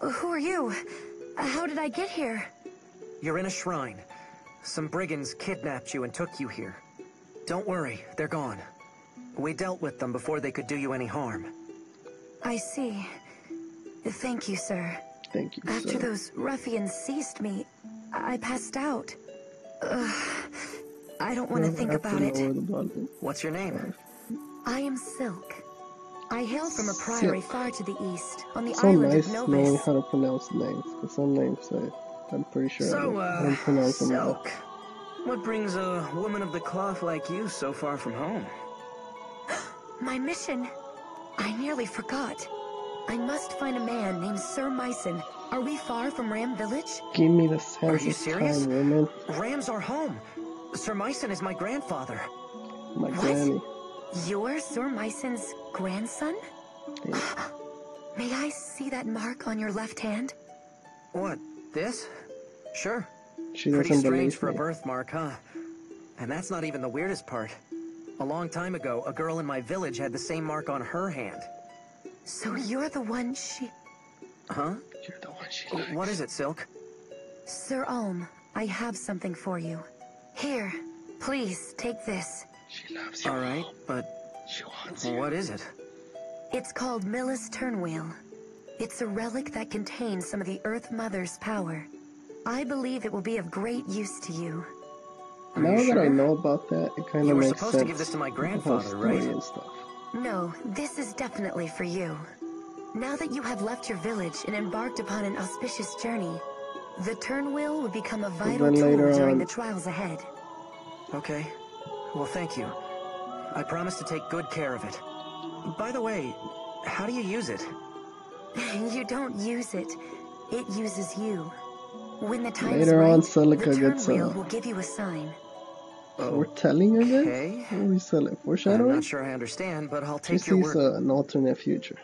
Who are you? How did I get here? You're in a shrine. Some brigands kidnapped you and took you here. Don't worry, they're gone. We dealt with them before they could do you any harm. I see. Thank you, sir. Thank you. After sir. those ruffians seized me, I passed out. Ugh. I don't want to think I have to about it. lower the volume. What's your name? I am Silque. I hail from a priory Silque. far to the east, on the So island nice of knowing Novis. how to pronounce names. Because some names I, I'm pretty sure I So, don't, I uh, don't pronounce them well. Silque. What brings a woman of the cloth like you so far from home? <gasps> My mission. I nearly forgot. I must find a man named Sir Mycen. Are we far from Ram Village? Give me the Are sense you of serious? time, woman. Ram's our home. Sir Mycen is my grandfather. My What? granny. You're Sir Mycen's grandson? Yeah. <gasps> May I see that mark on your left hand? What, this? Sure. She Pretty doesn't strange believe for a birthmark, huh? And that's not even the weirdest part. A long time ago, a girl in my village had the same mark on her hand. So you're the one she... Huh? You're the one she likes. What is it, Silque? Sir Alm, I have something for you. Here, please, take this. She loves you. All right, but She wants you. what is it? It's called Mila's Turnwheel. It's a relic that contains some of the Earth Mother's power. I believe it will be of great use to you. Now you that I know about that, it kind of makes sense. You of were makes supposed to give this to my grandfather, right? No, this is definitely for you. Now that you have left your village and embarked upon an auspicious journey, the Turnwheel will become a vital tool during on- the trials ahead. Okay. Well, thank you. I promise to take good care of it. By the way, how do you use it? <laughs> You don't use it. It uses you. When the time Later right, on, Celica the gets, Turnwheel uh, will give you a sign. Oh, We're telling her this? Okay. What are we selling? I'm not sure I understand, but I'll She take your sees word. uh, an alternate future.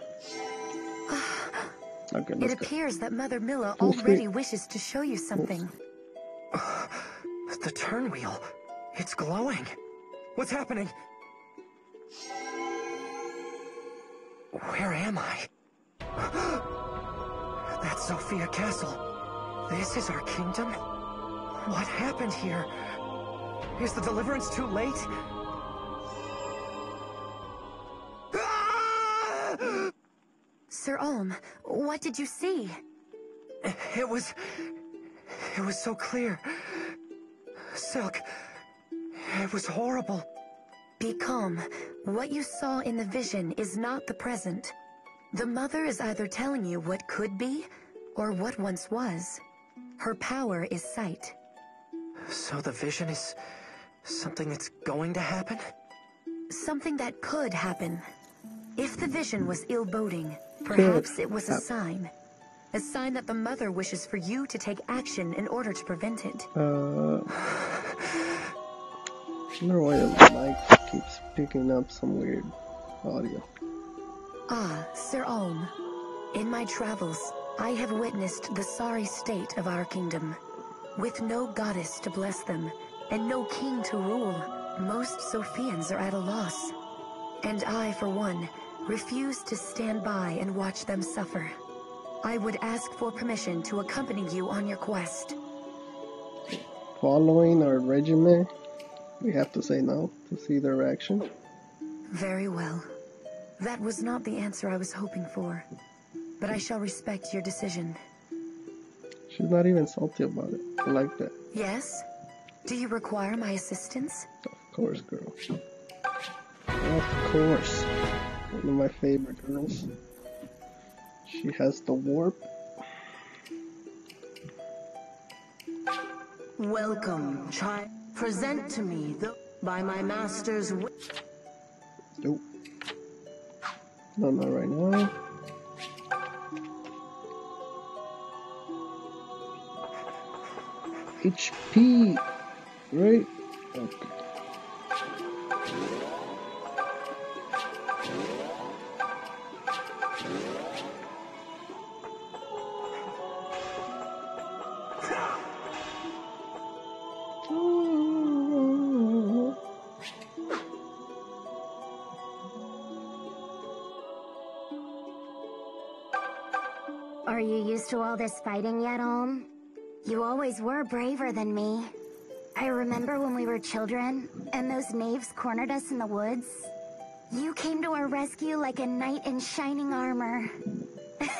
Okay, It let's go. appears that Mother Mila free. already wishes to show you something. <sighs> The turn wheel. It's glowing. What's happening? Where am I? <gasps> That's Zofia Castle. This is our kingdom? What happened here? Is the deliverance too late? <gasps> Ah! Sir Alm, what did you see? It was... It was so clear. Silque... It was horrible. Be calm. What you saw in the vision is not the present. The Mother is either telling you what could be, or what once was. Her power is sight. So the vision is... something that's going to happen? Something that could happen. If the vision was ill-boding, perhaps it was a sign. A sign that the Mother wishes for you to take action in order to prevent it. Uh, <sighs> I wonder why the mic keeps picking up some weird audio. Ah, Sir Alm. In my travels, I have witnessed the sorry state of our kingdom. With no goddess to bless them, and no king to rule, most Zofians are at a loss. And I, for one, refuse to stand by and watch them suffer. I would ask for permission to accompany you on your quest. Following our regimen, we have to say no to see their reaction. Very well. That was not the answer I was hoping for. But I shall respect your decision. She's not even salty about it. I like that. Yes? Do you require my assistance? Of course, girl. Of course. One of my favorite girls. She has the warp. Welcome, child. Present to me the by my master's wi- Nope. No, not right now. HP, right? Okay. This fighting yet, Alm? You always were braver than me. I remember when we were children, and those knaves cornered us in the woods. You came to our rescue like a knight in shining armor. <laughs>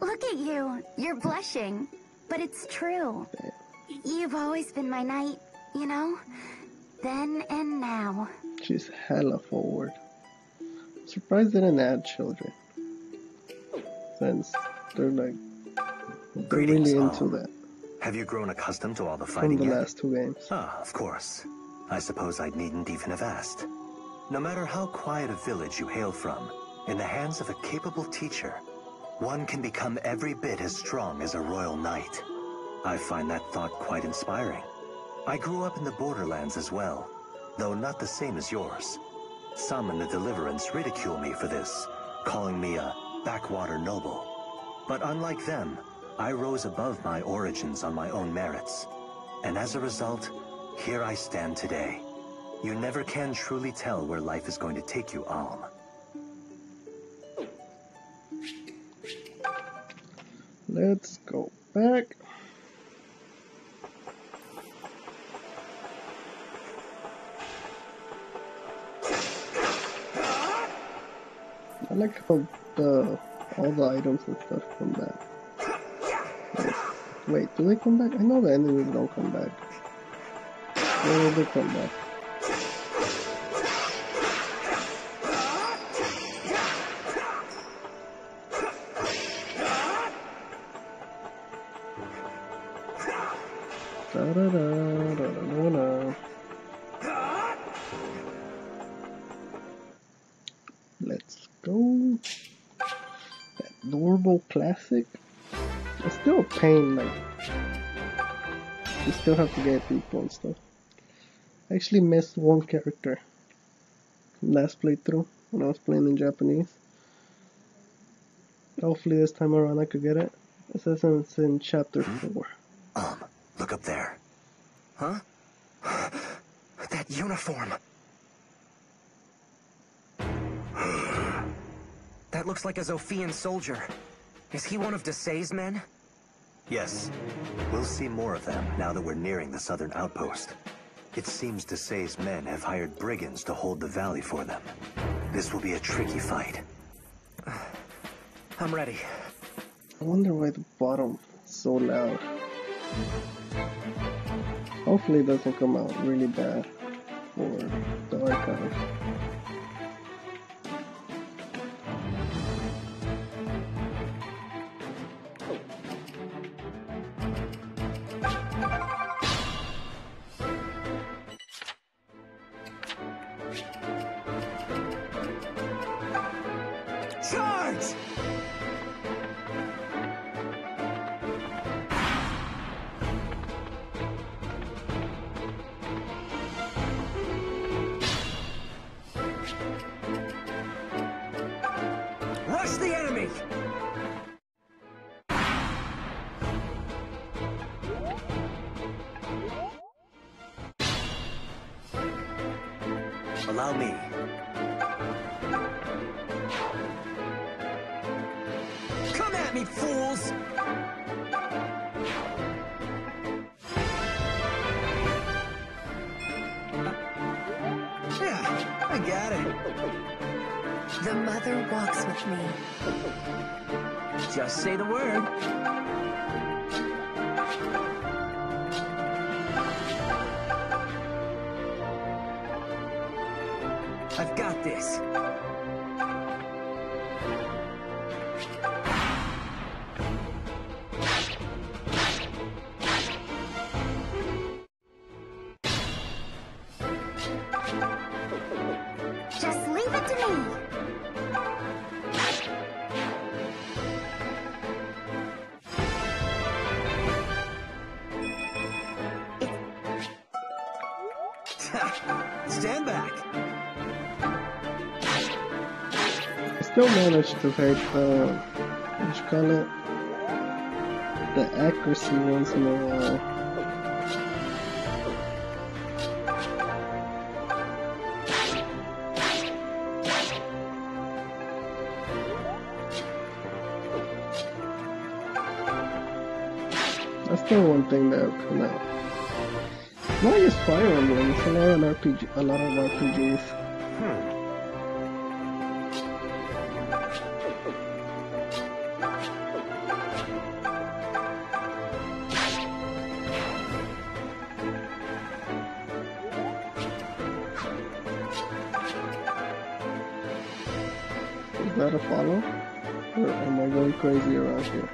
Look at you. You're blushing. But it's true. You've always been my knight, you know? Then and now. She's hella forward. Surprised they didn't add children. Since they're like Greetings, really into Alm. that Have you grown accustomed to all the from fighting the yet? last two games. Ah, of course. I suppose I needn't even have asked. No matter how quiet a village you hail from, in the hands of a capable teacher, one can become every bit as strong as a royal knight. I find that thought quite inspiring. I grew up in the borderlands as well, though not the same as yours. Some in the Deliverance ridicule me for this, calling me a backwater noble. But unlike them, I rose above my origins on my own merits. And as a result, here I stand today. You never can truly tell where life is going to take you, Alm. Let's go back. I like how the all the items and stuff come back. Wait, do they come back? I know the enemies don't come back. Where will they come back? Da da da pain, like you still have to get people and stuff. I actually missed one character last playthrough when I was playing in Japanese. Hopefully this time around I could get it. It says it's in chapter 4. Um, look up there. Huh? That uniform. <gasps> That looks like a Zofian soldier. Is he one of Desaix's men? Yes, we'll see more of them now that we're nearing the southern outpost. It seems Desaix's men have hired brigands to hold the valley for them. This will be a tricky fight. <sighs> I'm ready. I wonder why the bottom is so loud. Hopefully it doesn't come out really bad for the archive. Allow me. Come at me, fools! Yeah, I got it. The mother walks with me. Just say the word. Still managed to hit the, what you call it, the accuracy once in a while. That's the one thing that come out. Not just Fire Emblem, it's a lot of RPG, a lot of RPGs. Crazy around here?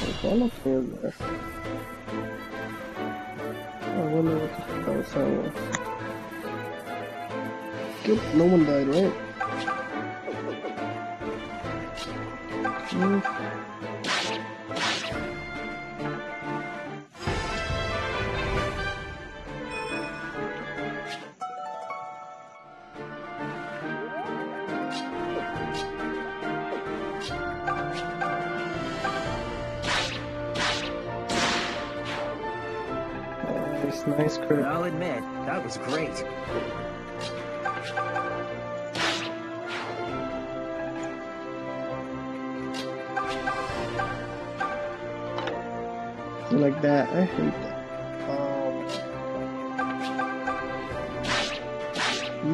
The follow thing there. I wonder what the hell sound was. Good, no one died, right? Like that, I hate that. Um,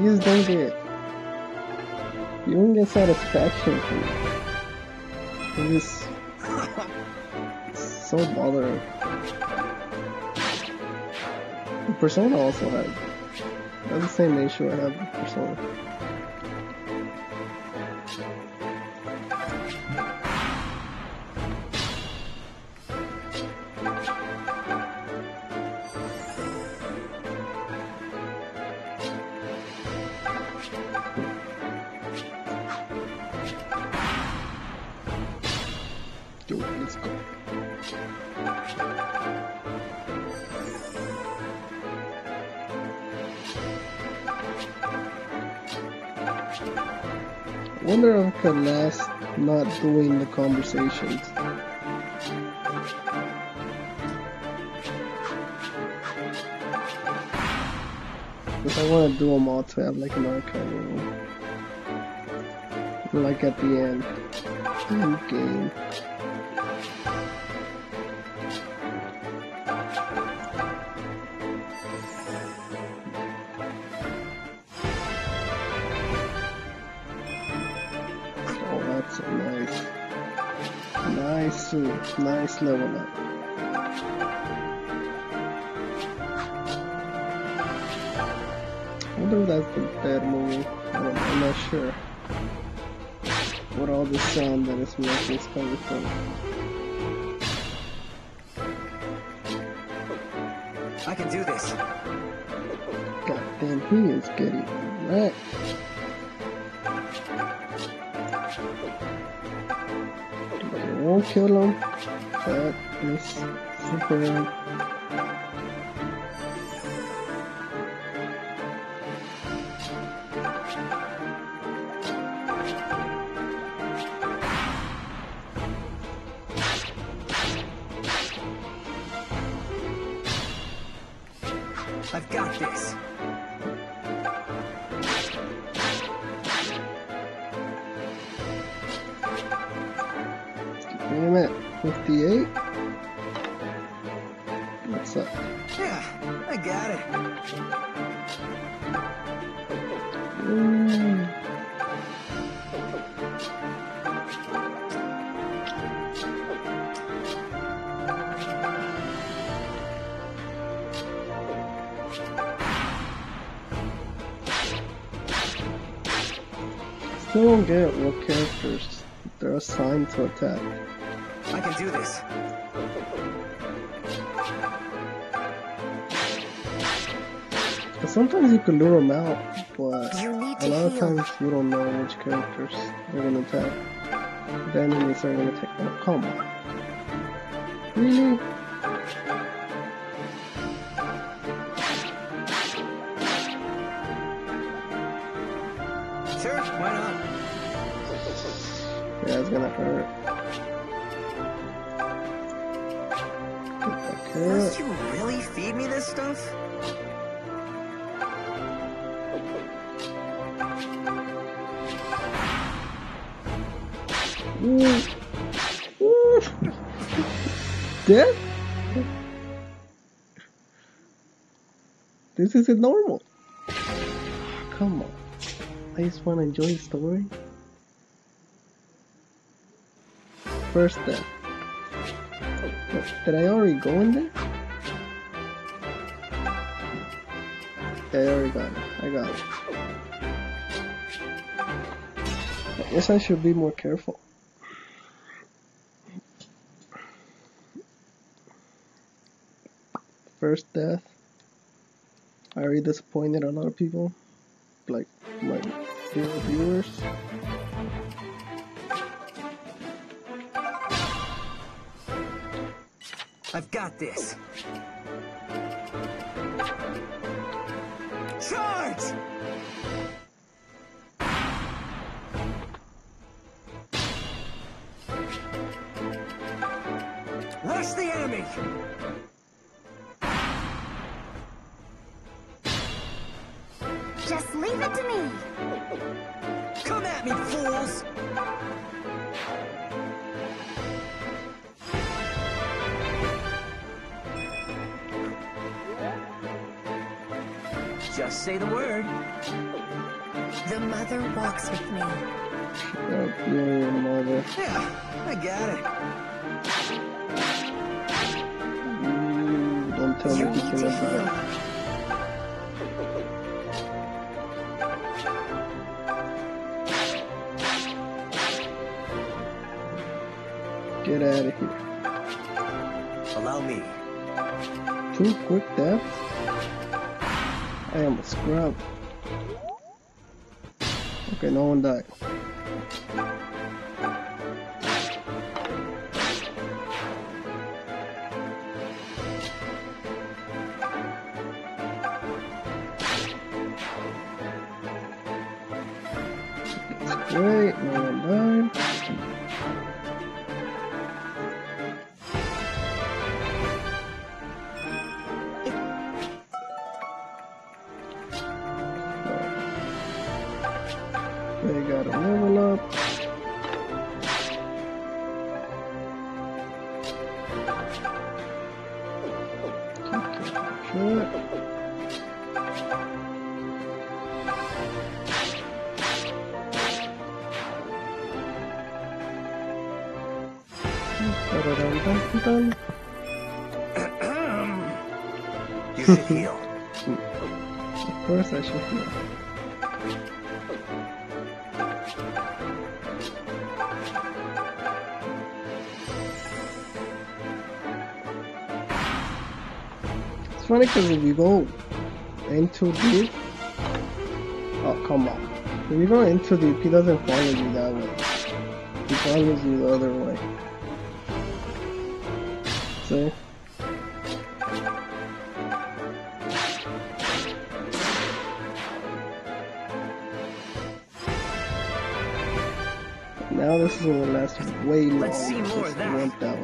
you just don't get. You don't get satisfaction from it. It's just. <laughs> So bothering. Persona also had. That's the same issue I have with Persona. Could last not doing the conversations. Because I want to do them all to have like an archive them. Like at the end. End game. Nice, nice level up. I wonder if that's the dead movie. I don't know, I'm not sure. What all the sound that it's making is coming from. I can do this. God damn, he is getting wrecked. It won't kill him. That is super. I've got this. What's up? Yeah, I got it. Still don't get what characters they're assigned to attack. I can do this. But sometimes you can lure them out, but a lot of times you don't know which characters they're gonna attack. The enemies are gonna take. Oh, come on. Really? Sure, why not? Yeah, it's gonna hurt. Must you really feed me this stuff? Death? This isn't normal. Come on. I just wanna enjoy the story. First death. Did I already go in there? Yeah, I already got it. I got it. I guess I should be more careful. First death. I already disappointed a lot of people. Like my viewers. I've got this. Charge! Rush the enemy! Just leave it to me. Come at me, fools! Just say the word. The mother walks with me. Your mother. Yeah, I got it. Mm, don't tell You me need he's to gonna Get out of here. Allow me. Two quick deaths? I am a scrub. Okay, no one died. Funny because if you go into deep, oh come on. If you go into deep, he doesn't follow you that way. He follows you the other way. See? Now this is gonna last way longer. Let's see more of since we that. went that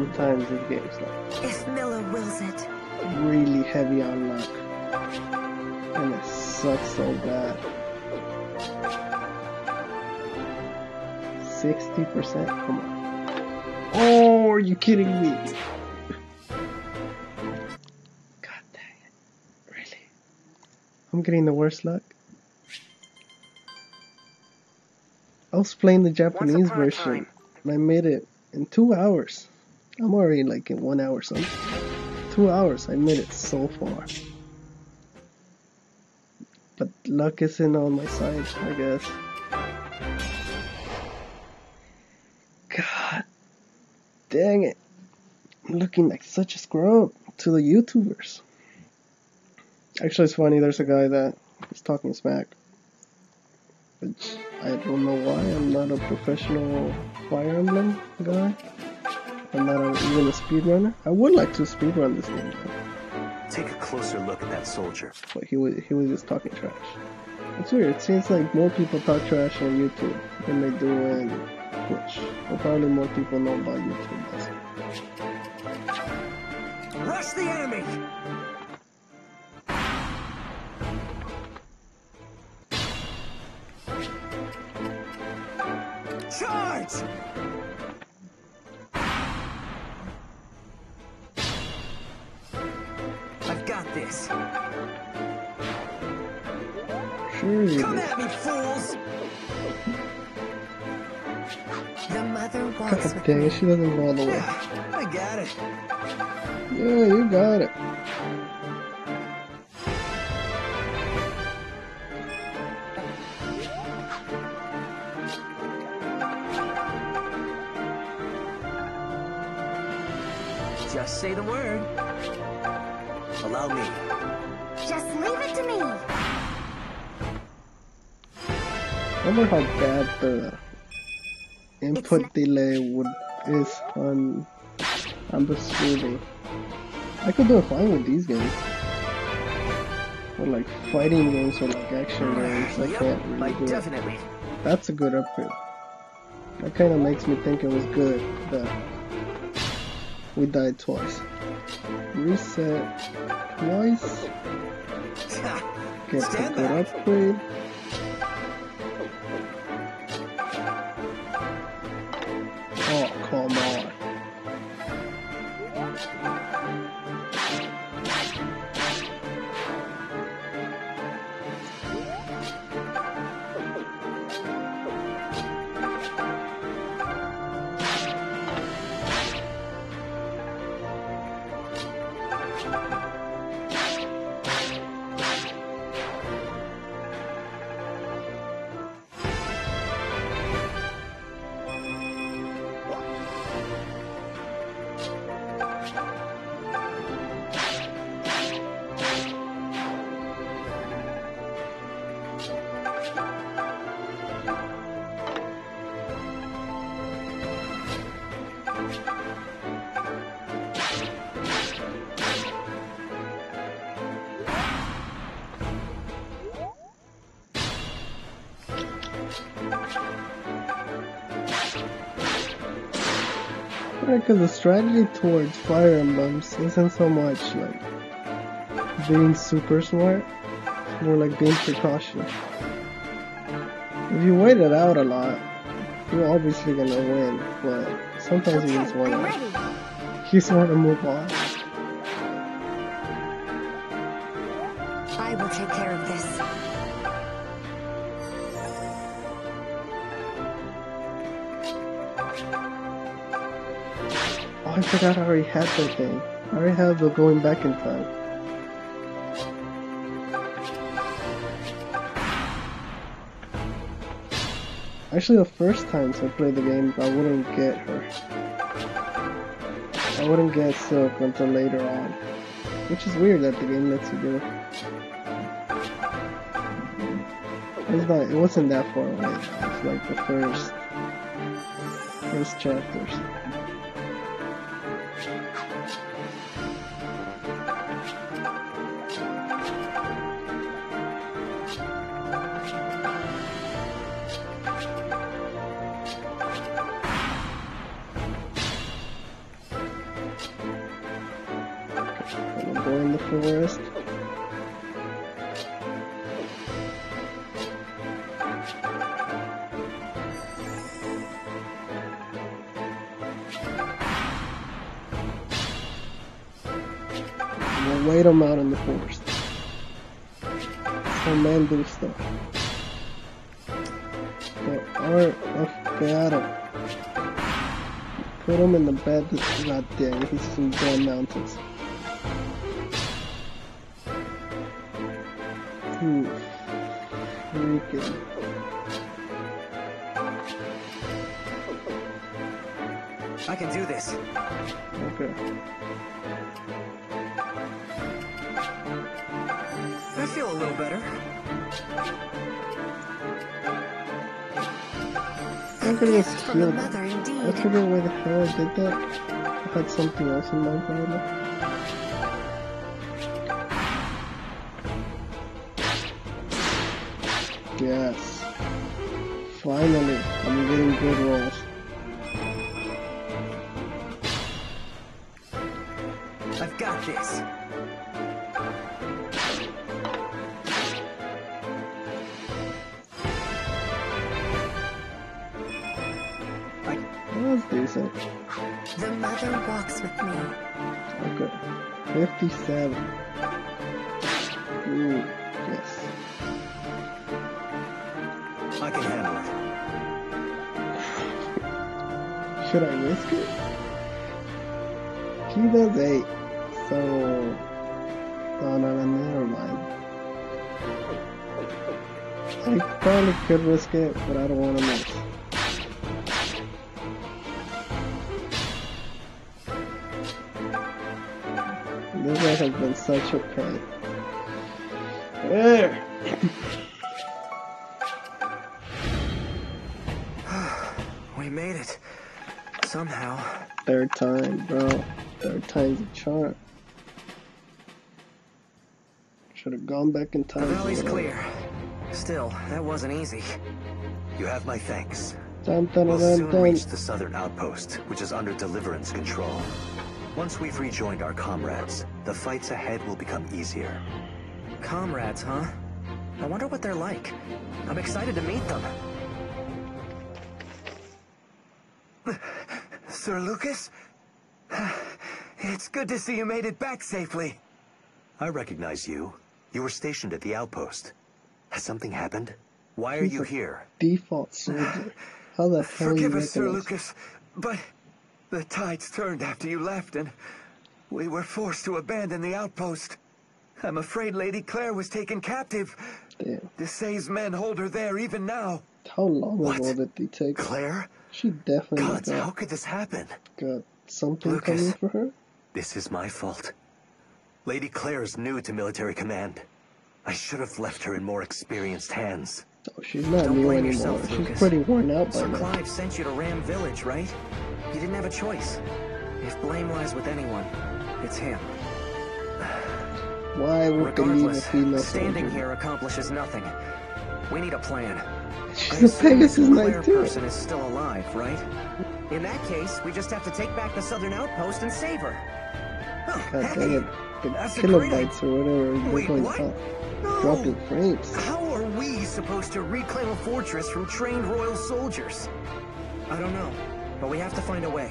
sometimes it gets like if Mila wills it. really heavy on luck. And it sucks so bad. 60% come on. Oh are you kidding me? God dang it. Really? I'm getting the worst luck? I was playing the Japanese version and I made it in two hours. I'm already like in one hour something. Two hours, I made it so far. But luck isn't on my side, I guess. God dang it. I'm looking like such a scrub to the YouTubers. Actually, it's funny, there's a guy that is talking smack. Which I don't know why. I'm not a professional Fire Emblem guy. I'm not a, even a speedrunner. I would like to speedrun this game though. Take a closer look at that soldier. But he was, he was just talking trash. It's weird. It seems like more people talk trash on YouTube than they do in Twitch. Well, probably more people know about YouTube. Rush the enemy! Charge! I've got this. Sure you Come at me, fools! The mother walks God dang it, she doesn't go all the way. Yeah, I got it. Yeah, you got it. Just say the word. Allow me. Just leave it to me. I wonder how bad the input delay would is on on the smoothing. I could do it fine with these games. Or like fighting games or like action games, I can't really like do it. definitely. That's a good upgrade. That kind of makes me think it was good that we died twice. Reset twice. Get Stand good back. upgrade. Oh, come Because the strategy towards Fire Emblems isn't so much like being super smart, it's more like being precautious. If you wait it out a lot, you're obviously gonna win, but sometimes you just wanna you just wanna move on. Forgot I already had that thing. I already have the going back in time. Actually, the first times I played the game, I wouldn't get her. I wouldn't get Silque until later on. Which is weird that the game lets you do it. It's not, it wasn't that far away. It's like the first, first chapters. Them out in the forest. how men do stuff. The art of battle. Put him in the bed. God damn it, he's some damn mountains. Hmm. Freaking. I can do this. Okay. I'm gonna get From the healed. I indeed. forget why the hell I did that. I had something else in mind probably. Yes. Finally, I'm getting good rolls. I've got this. 57. Ooh, yes. I can handle it. Should I risk it? He does 8. So... No, no, no, never mind. I probably could risk it, but I don't want to miss. This guy has been such a pain. There! <sighs> We made it. Somehow. Third time, bro. Third time's a charm. Should have gone back in time. The valley's for clear. Still, that wasn't easy. You have my thanks. Dun, dun, We'll dun, soon dun. reach the southern outpost, which is under Deliverance control. Once we've rejoined our comrades, the fights ahead will become easier. Comrades, huh? I wonder what they're like. I'm excited to meet them. <sighs> Sir Lukas? <sighs> It's good to see you made it back safely. I recognize you. You were stationed at the outpost. Has something happened? Why are He's you here? Default soldier. How the <sighs> hell Forgive you us, Sir Lukas, but the tides turned after you left, and we were forced to abandon the outpost. I'm afraid Lady Clair was taken captive. Damn. Desaix's men hold her there even now. How long What? ago did they take? Clair? She definitely Gods, how could this happen? got something Lukas. coming for her. This is my fault. Lady Clair is new to military command. I should have left her in more experienced hands. Oh, she's not Don't new anymore. yourself, she's Lukas. pretty worn out by Sir now. Clive sent you to Ram Village, right? You didn't have a choice. If blame lies with anyone, it's him. Why would they a Regardless, female standing soldier? here accomplishes nothing. We need a plan. A Pegasus Knight too. person is still alive, right? In that case, we just have to take back the southern outpost and save her. Oh, God hey, dang it. The that's a great kilobytes or whatever Wait, what? up. No. Dropping frames. How are we supposed to reclaim a fortress from trained royal soldiers? I don't know, but we have to find a way.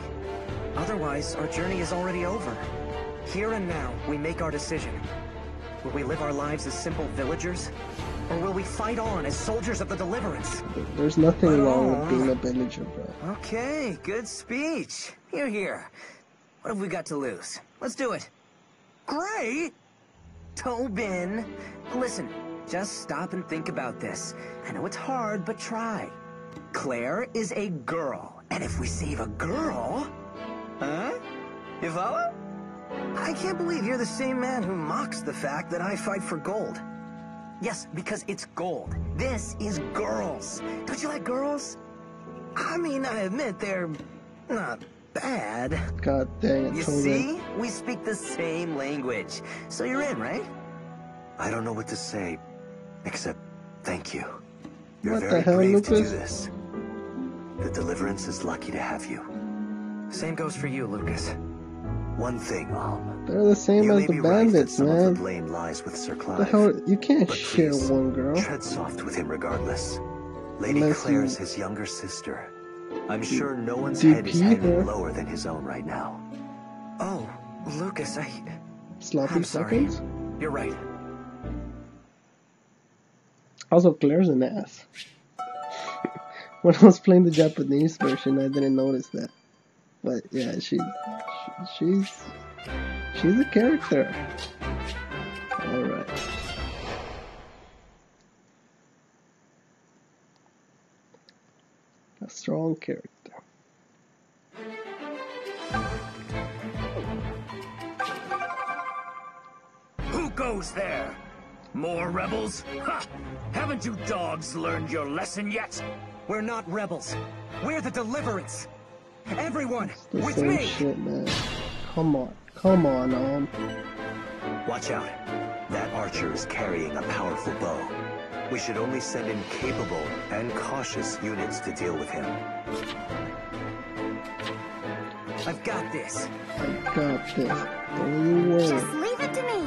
Otherwise, our journey is already over. Here and now, we make our decision. Will we live our lives as simple villagers? Or will we fight on as soldiers of the Deliverance? There's nothing But, wrong oh. with being a villager, bro. Okay, good speech. Here, here. What have we got to lose? Let's do it. Great! Tobin, listen, just stop and think about this. I know it's hard, but try. Clair is a girl, and if we save a girl... Huh? You follow? I can't believe you're the same man who mocks the fact that I fight for gold. Yes, because it's gold. This is girls. Don't you like girls? I mean, I admit they're not bad. God dang it, You Tobin. see? We speak the same language. So you're in, right? I don't know what to say, except thank you. You're What the very hell, brave to do this. The Deliverance is lucky to have you. Same goes for you, Lukas. One thing, Alm. They're the same You as the be right that bandits, some of the man. blame lies with Sir The hell, you can't But share please, one girl. Tread soft with him regardless. Lady Unless Clair you- is his younger sister. I'm sure no one's head is hanging lower than his own right now. Oh, Lukas, I... Sloppy I'm sorry. seconds? You're right. Also, Clair's an ass. <laughs> when I was playing the Japanese version, I didn't notice that. But yeah, she, she's she's a character. All right. A strong character. Who goes there? More rebels? Ha! Haven't you dogs learned your lesson yet? We're not rebels. We're the Deliverance. Everyone, with me! shit. Come on, come on, um. Watch out. That archer is carrying a powerful bow. We should only send in capable and cautious units to deal with him. I've got this. I've got this. Don't you worry. Just leave it to me.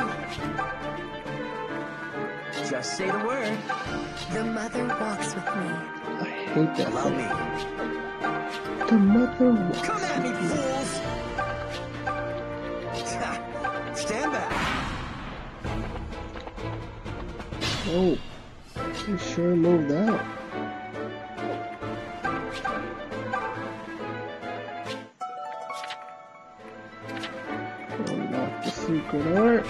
Just say the word. The mother walks with me. I hate that. Allow me. The mother walks Come at me. fools! Stand back. Oh, you sure moved out. Unlock the secret art.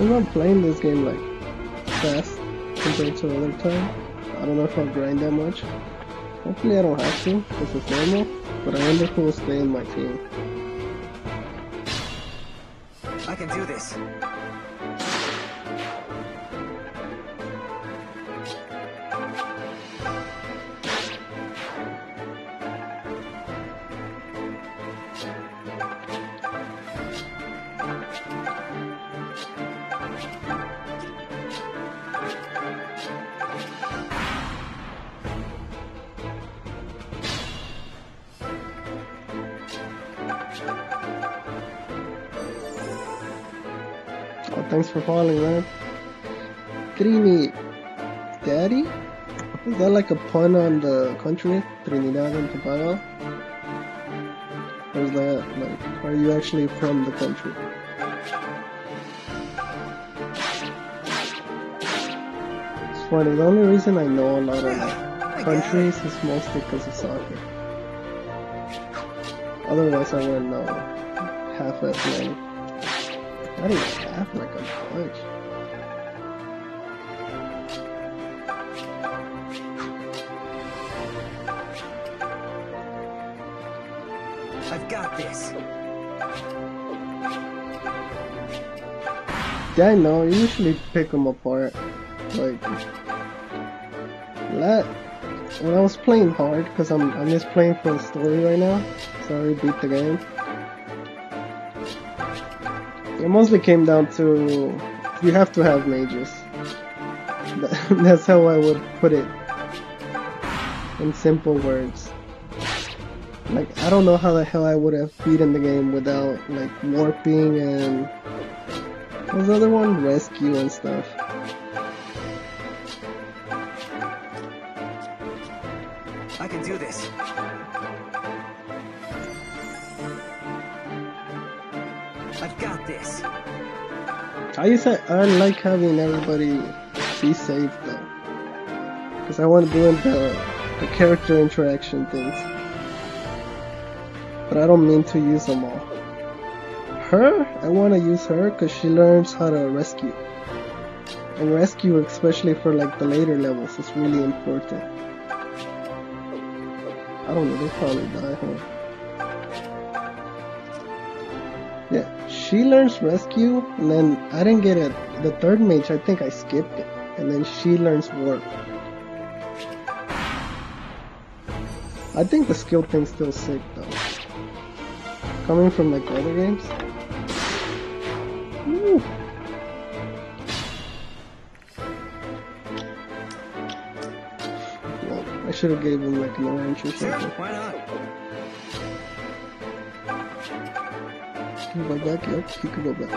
I'm playing this game like fast compared to other time, I don't know if I'll grind that much. Hopefully I don't have to, because it's normal, but I wonder who will stay in my team. I can do this. Thanks for following, man. Trini Daddy? Is that like a pun on the country? Trinidad and Tobago? Or is that like, are you actually from the country? It's funny, the only reason I know a lot of like, countries is mostly because of soccer. Otherwise, I wouldn't know half as many. Not even half, like a bunch. I've got this. Yeah, I know. You usually pick them apart. Like, that. When I was playing hard, because I'm, I'm just playing for the story right now, so I already beat the game. It mostly came down to you have to have mages. <laughs> That's how I would put it in simple words. Like, I don't know how the hell I would have beaten the game without, like, warping and what was the other one? Rescue and stuff. I can do this. I've got this. I to, I like having everybody be safe though. Because I want to do the, the character interaction things. But I don't mean to use them all. Her, I want to use her because she learns how to rescue. And rescue, especially for like the later levels, is really important. I don't know, they probably die, huh? She learns rescue, and then I didn't get it. The third mage, I think I skipped it, and then she learns warp. I think the skill thing's still sick though. Coming from like other games. Well, I should have gave him like an orange or something. why not? You go back? Yep, you can go back.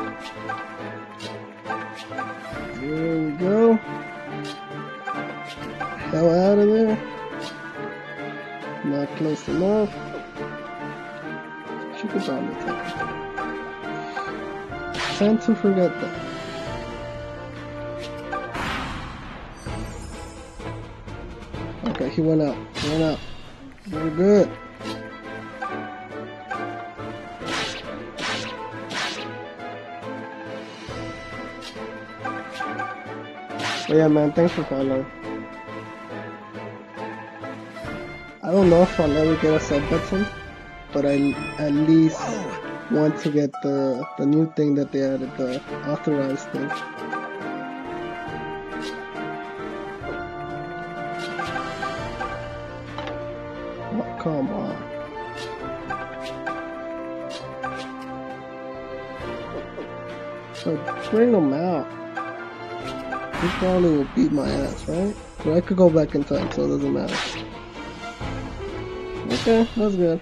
There we go. hell out of there. Not close enough. She could probably. Tend to forget that. Okay, he went out. He went out. Very good. Yeah, man, thanks for following. I don't know if I'll ever get a sub button, but I at least want to get the the new thing that they added, the authorized thing. Oh, come on. So bring them out. He probably will beat my ass, right? But I could go back in time, so it doesn't matter. Okay, that's good.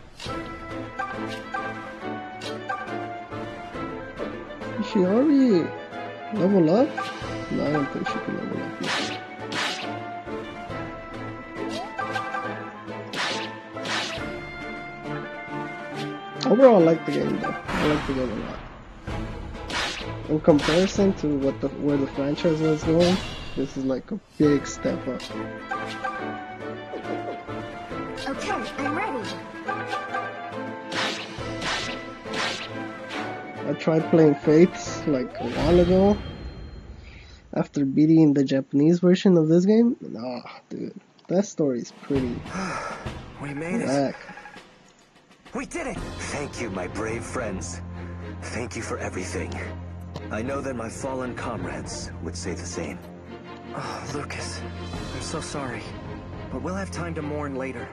Is she already level up? No, I don't think she can level up yet. Overall, I like the game though. I like the game a lot. In comparison to what the where the franchise was going, this is like a big step up. Okay, I'm ready. I tried playing Fates like a while ago. After beating the Japanese version of this game, nah, dude, that story is pretty <gasps> We made it. whack. We did it! Thank you, my brave friends. Thank you for everything. I know that my fallen comrades would say the same. Oh, Lukas, I'm so sorry. But we'll have time to mourn later.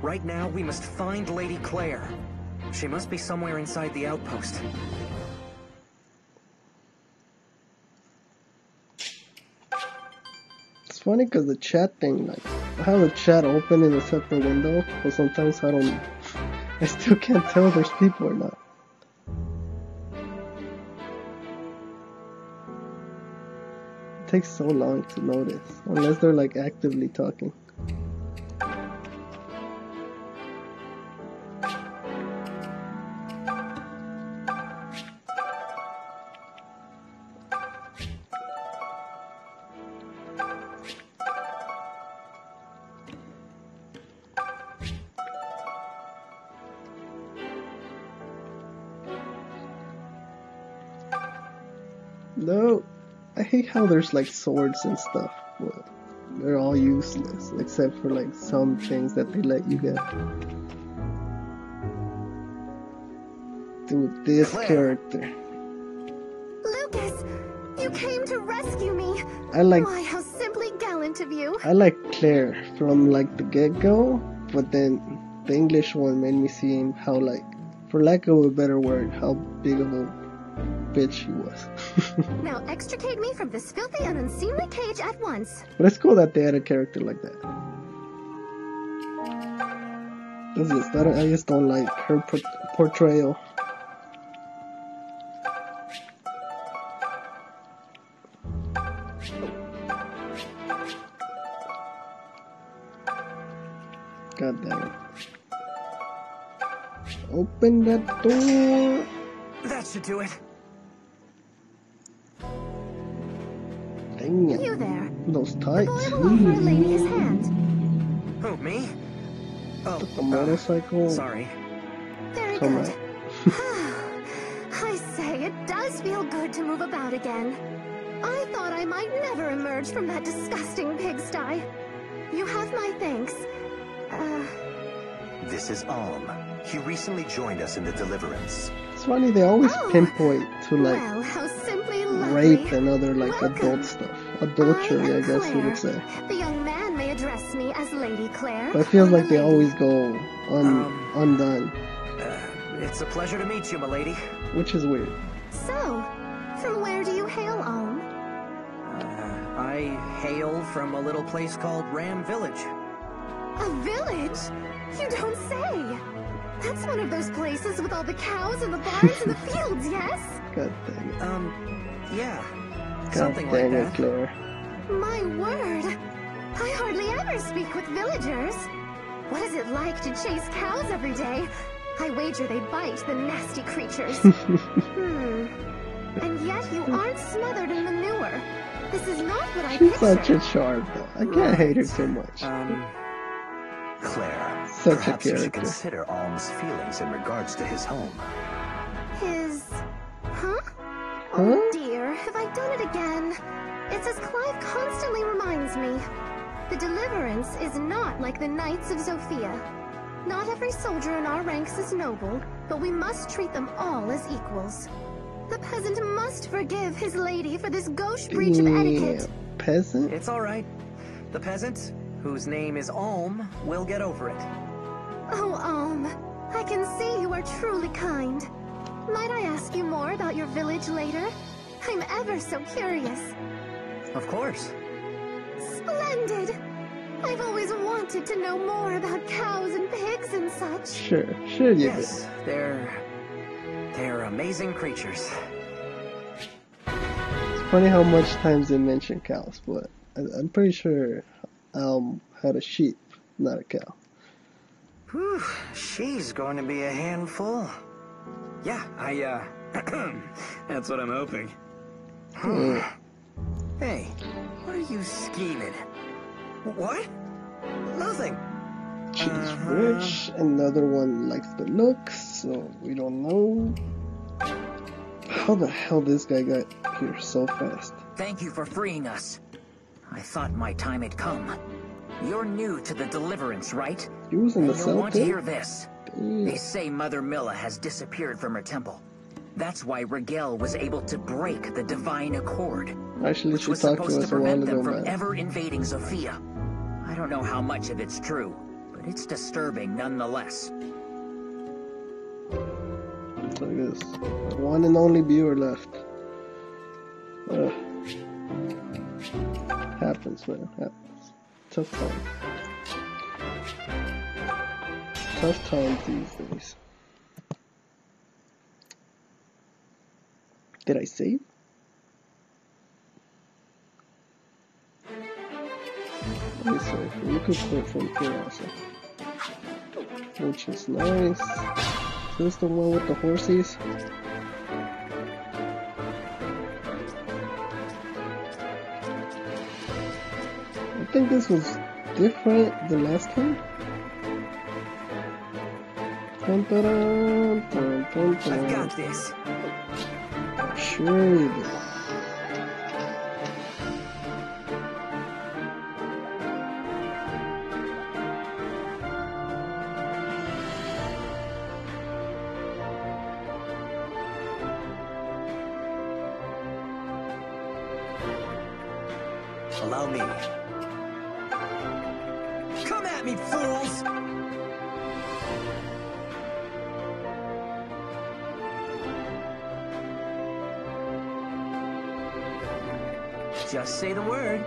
Right now, we must find Lady Clair. She must be somewhere inside the outpost. It's funny because the chat thing, like, I have the chat open in a separate window, but sometimes I don't, I still can't tell if there's people or not. Takes so long to notice, unless they're like actively talking. Hate how there's like swords and stuff, but they're all useless except for like some things that they let you get. Dude, this Clair. character. Lukas, you came to rescue me. I like- Why, how simply gallant of you. I like Clair from like the get go, but then the English one made me see how like, for lack of a better word, how big of a bitch she was. <laughs> Now extricate me from this filthy and unseemly cage at once. But it's cool that they had a character like that. That's just, that, I just don't like her por- portrayal. God damn it. Open that door. That should do it. Dang. You there. Those tights. Boy will offer a lady his hand. Who, me? Oh, The motorcycle. sorry. Very Come good. <sighs> I say, it does feel good to move about again. I thought I might never emerge from that disgusting pigsty. You have my thanks. Uh, This is Alm. He recently joined us in the Deliverance. It's funny they always Oh. pinpoint to like well, how simply rape and other like adult stuff. Adultery, I, guess you would say. The young man may address me as Lady Clair. But it feels like they always go un- Um, undone, Uh, it's a pleasure to meet you, milady. which is weird. So, from where do you hail, Alm? Uh, I hail from a little place called Ram Village. A village? You don't say. That's one of those places with all the cows and the barns and the <laughs> fields, yes? God dang it. Um, yeah. God Something like it, that. Clair. My word. I hardly ever speak with villagers. What is it like to chase cows every day? I wager they bite, the nasty creatures. <laughs> hmm. And yet you aren't smothered in manure. This is not what I She's pictured. such a charm, though. I can't hate her too much. Um, Clair, Such a perhaps you should consider Alm's feelings in regards to his home. His... Huh? Huh? Oh dear, have I done it again? It's as Clive constantly reminds me. The Deliverance is not like the Knights of Zofia. Not every soldier in our ranks is noble, but we must treat them all as equals. The peasant must forgive his lady for this gauche breach of Yeah, etiquette. peasant? It's all right. The peasant, whose name is Alm, will get over it. Oh, Alm, I can see you are truly kind. Might I ask you more about your village later? I'm ever so curious. Of course. Splendid! I've always wanted to know more about cows and pigs and such. Sure, sure you Yes, they're they're amazing creatures. It's funny how much times they mention cows, but I, I'm pretty sure Alm had a sheep, not a cow. Whew, she's going to be a handful. Yeah, I uh <clears throat> That's what I'm hoping. Mm. Hey, what are you scheming? What? Nothing. She's Uh-huh. rich, another one likes the looks, so we don't know. How the hell this guy got here so fast? Thank you for freeing us. I thought my time had come. You're new to the Deliverance, right? He was in the cell want to hear this. They mm. say Mother Mila has disappeared from her temple. That's why Rigel was able to break the Divine Accord, Actually, which was to supposed to a prevent them from man. ever invading Zofia. I don't know how much of it's true, but it's disturbing nonetheless. Look at this. One and only viewer left. Ugh. Happens, man. Happens. Tough time. Tough times these days. Did I save? Let me save. You could quit from here also. Which is nice. Is this the one with the horses? I think this was different the last time. I've got this. Sure say the word.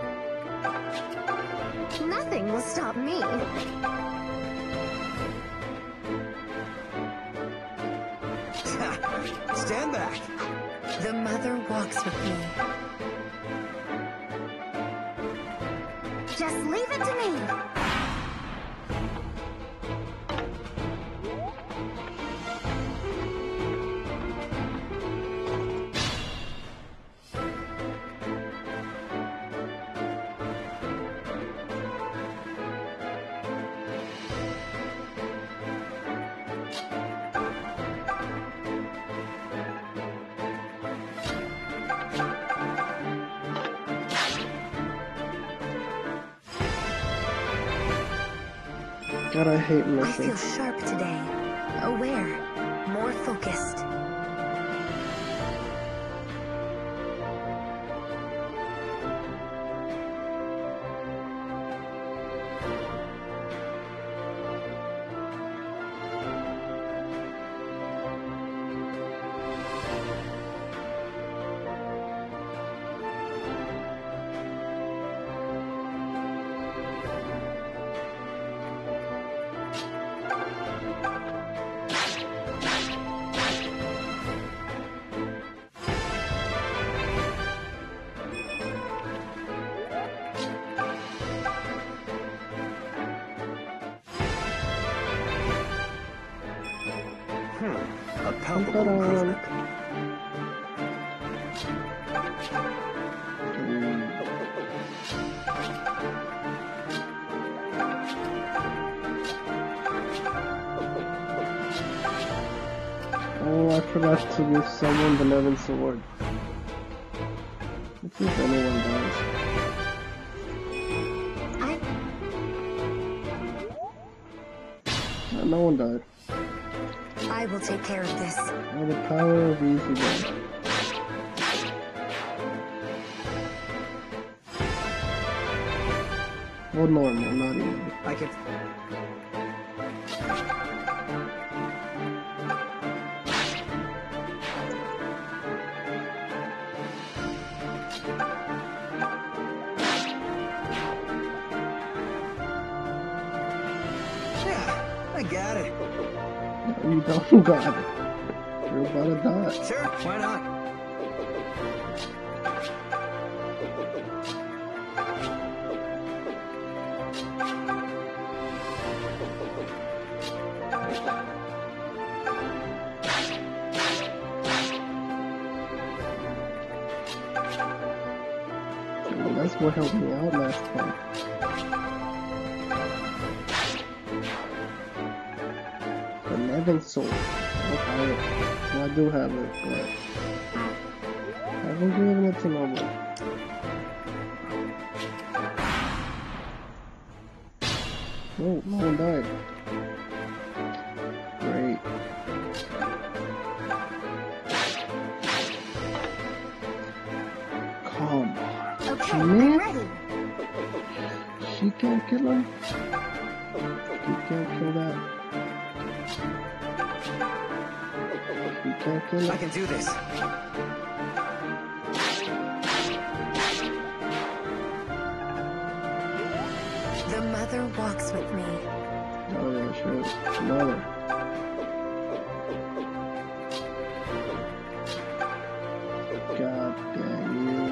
Nothing will stop me. <laughs> Stand back. The mother walks with me. Just leave it to me. I I feel sharp today. Aware. More focused. Give someone the Levin sword. Let's see if anyone dies. I... Uh, no one died. I will take care of this. Oh, the power of easy died. Oh, normal, not easy. I can... got it. You don't <laughs> got it. You're about to die. Sure, why not? Well, that's what helped me out last time. Levin sword. Okay. Well, I do have it, but I haven't given it to oh, no one. No, no one died. He I can do this. The mother walks with me. Oh yeah, sure. Mother. God damn you.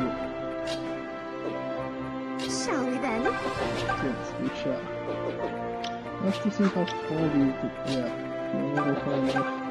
Shall we then? Yes, we shall. Let's to see how far you could. Yeah,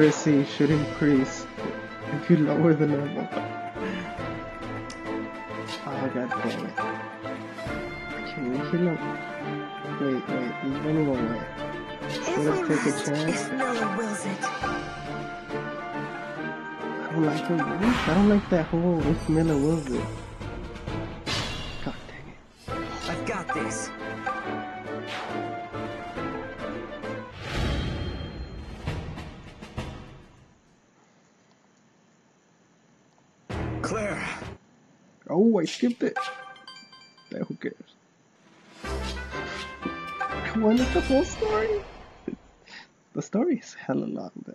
accuracy should increase if you lower the level. Oh god damn it. Can we heal him? Wait, wait, he's running away. If Should we take a chance? if Mila wills it. I don't like the. I don't like that whole if Mila wills it. Clair, Oh, I skipped it. Yeah, who cares? On, it's the full story. <laughs> the story is hella long, though.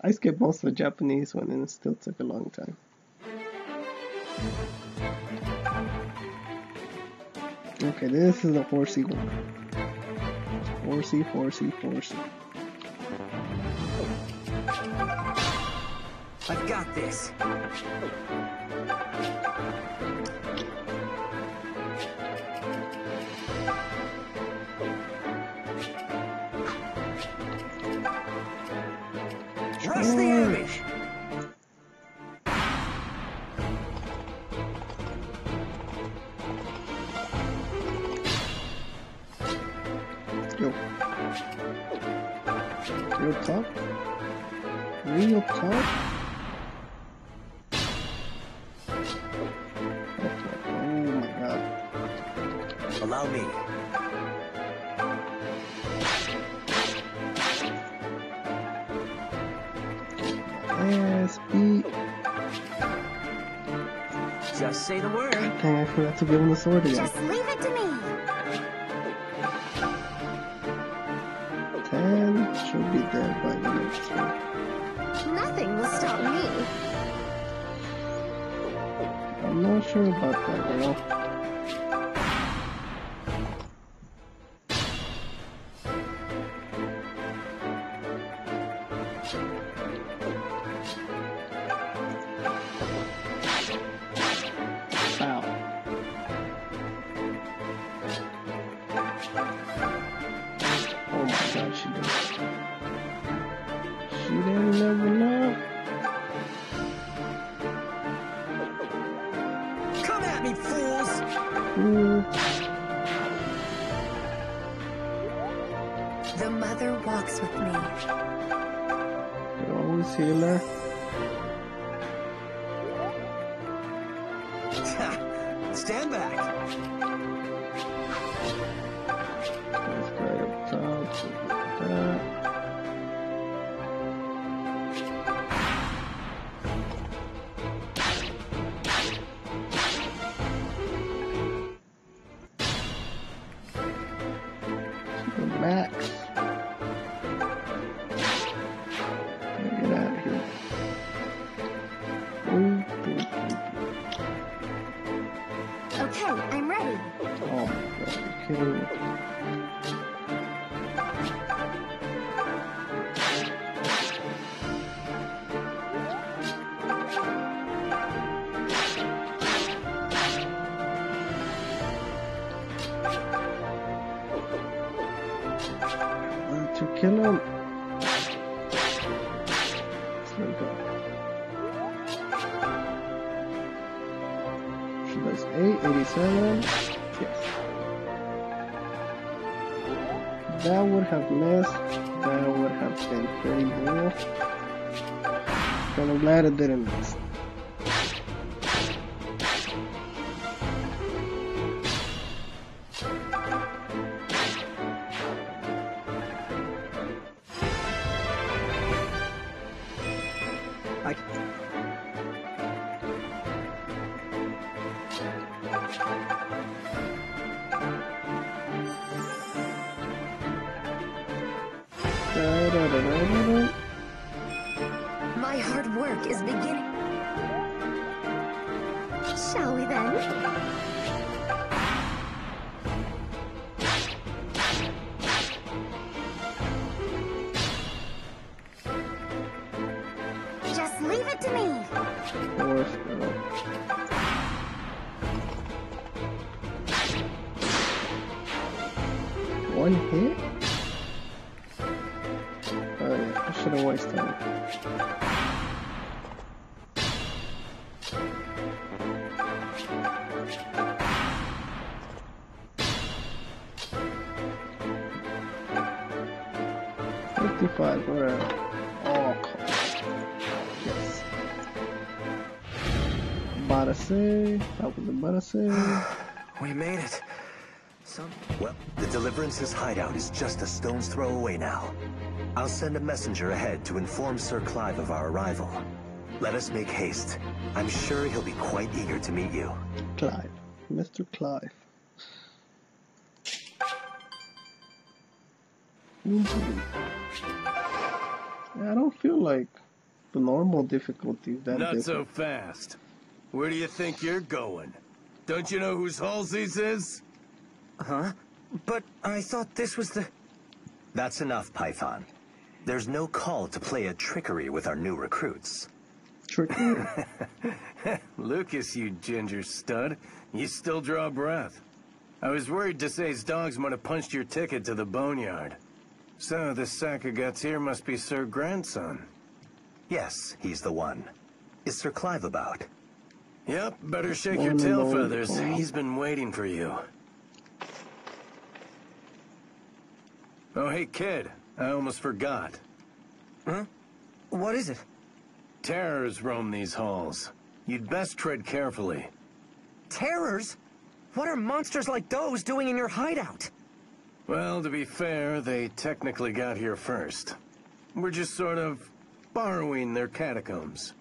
I skipped most of the Japanese one and it still took a long time. Okay, this is a horsey one. Horsey, horsey, horsey. I've got this. Rush the mm. enemy! To give him the sword again. Say, that was about to say. <sighs> We made it. Some... Well, the Deliverance's hideout is just a stone's throw away now. I'll send a messenger ahead to inform Sir Clive of our arrival. Let us make haste. I'm sure he'll be quite eager to meet you. Clive. Mr. Clive. I don't feel like the normal difficulty is that Not difficult. so fast. Where do you think you're going? Don't you know whose Halsey's is? Huh? But I thought this was the... That's enough, Python. There's no call to play a trickery with our new recruits. Trickery? <laughs> Lukas, you ginger stud. You still draw breath. I was worried Desaix's dogs might have punched your ticket to the boneyard. So, this sack of guts here must be Sir Grandson. Yes, he's the one. Is Sir Clive about? Yep, better shake your tail feathers. He's been waiting for you. Oh, hey, kid. I almost forgot. Huh? What is it? Terrors roam these halls. You'd best tread carefully. Terrors? What are monsters like those doing in your hideout? Well, to be fair, they technically got here first. We're just sort of borrowing their catacombs.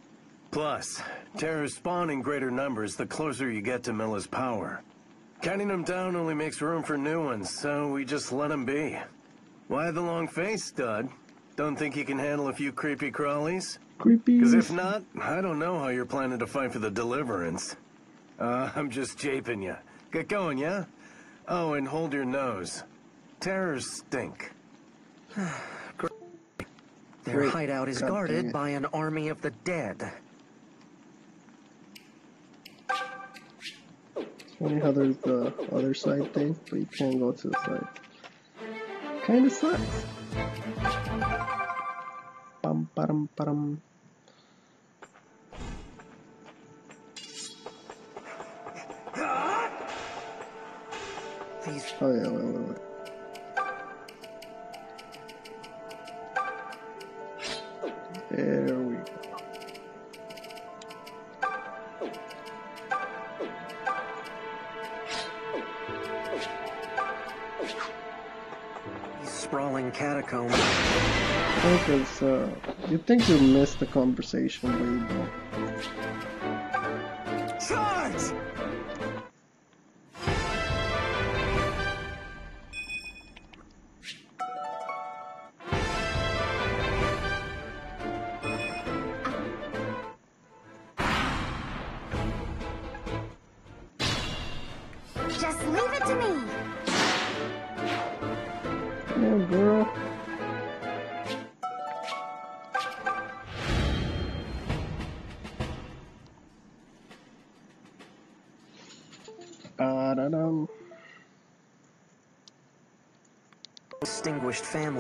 Plus, terrors spawn in greater numbers the closer you get to Mila's power. Counting them down only makes room for new ones, so we just let them be. Why the long face, stud? Don't think you can handle a few creepy crawlies? Creepy. Because if not, I don't know how you're planning to fight for the Deliverance. Uh, <laughs> I'm just japing you. Get going, yeah? Oh, and hold your nose. Terrors stink. <sighs> Their Great. hideout is God guarded by an army of the dead. Funny how there's the uh, other side thing, but you can't go to the side. Kinda sucks. Bum, ba-dum, ba-dum. Oh yeah, wait, wait, wait. There we go. Sprawling catacombs. Because uh, you think you missed the conversation, but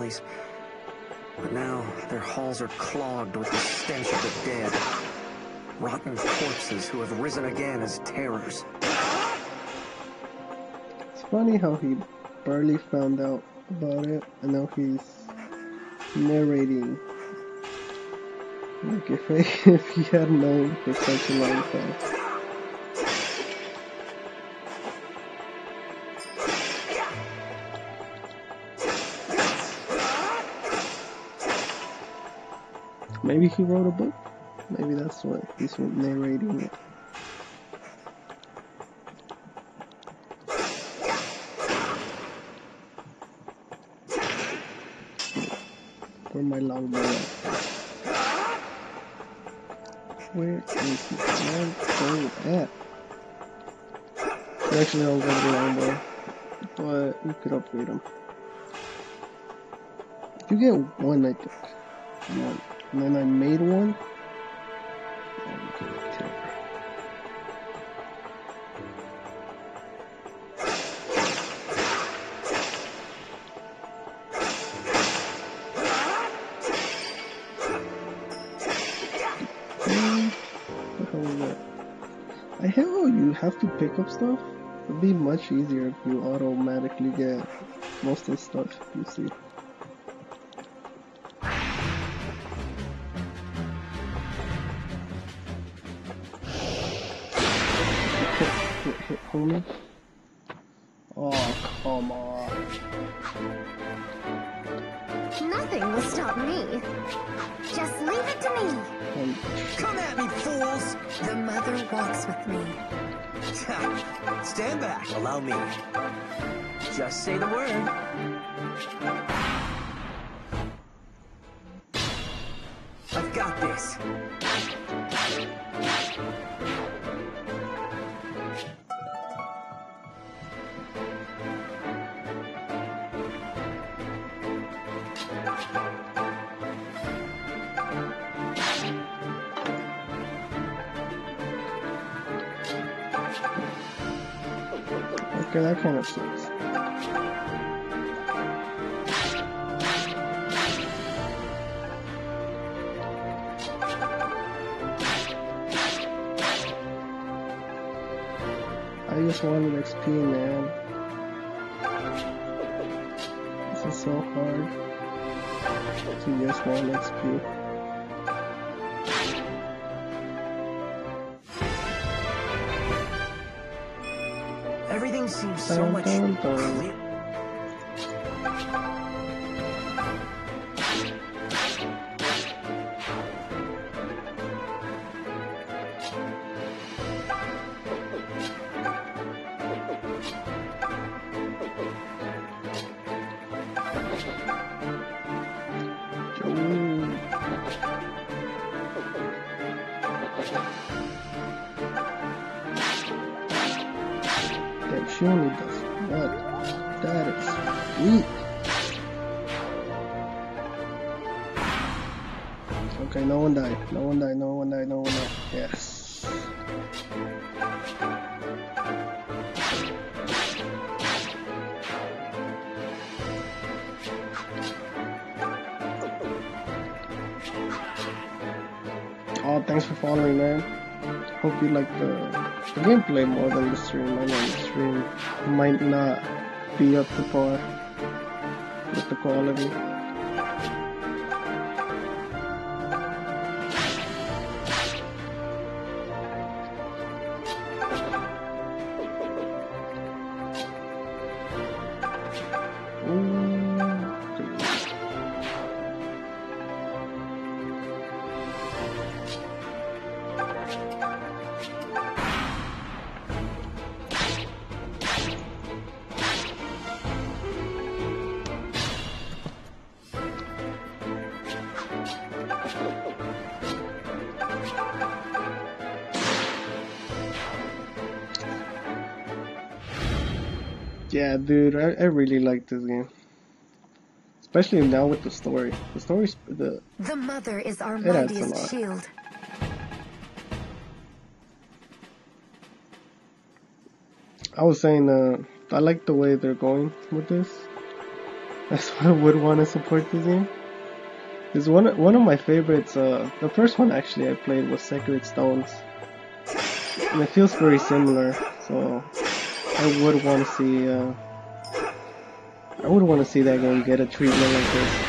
But now their halls are clogged with the stench of the dead. Rotten corpses who have risen again as terrors. It's funny how he barely found out about it, and now he's narrating. Like if I, <laughs> if he had known for such a long time. Maybe he wrote a book. Maybe that's what he's narrating it. Where my longbow? Where is my longbow at? Actually, I'll go with the longbow, but you could upgrade him. You get one, I think. One. And then I made one. I hate you have to pick up stuff. It'd be much easier if you automatically get most of the stuff you see. Hit, hit. Oh, come on. Nothing will stop me. Just leave it to me. Come at me, fools! The mother walks with me. <laughs> Stand back. Allow me. Just say the word. I've got this. Kind. I just wanted XP, man. This is so hard to just want XP. So much gameplay more than the stream. I the stream might not be up to par with the quality. Yeah, dude, I, I really like this game. Especially now with the story. The story's the The mother is our It adds a mightiest shield. I was saying, uh, I like the way they're going with this. That's <laughs> why I would want to support this game. Is one one of my favorites. Uh, the first one actually I played was Sacred Stones, and it feels very similar. So I would want to see. Uh, I would want to see that game get a treatment like this.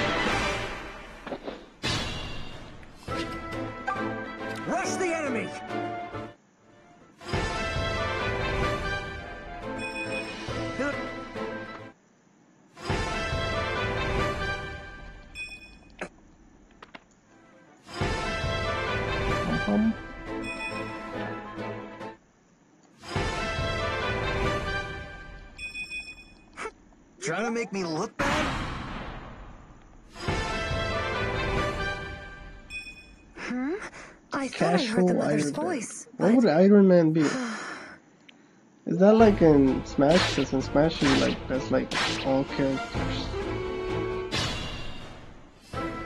Is that like in Smash? Because in Smash you like that's like all characters.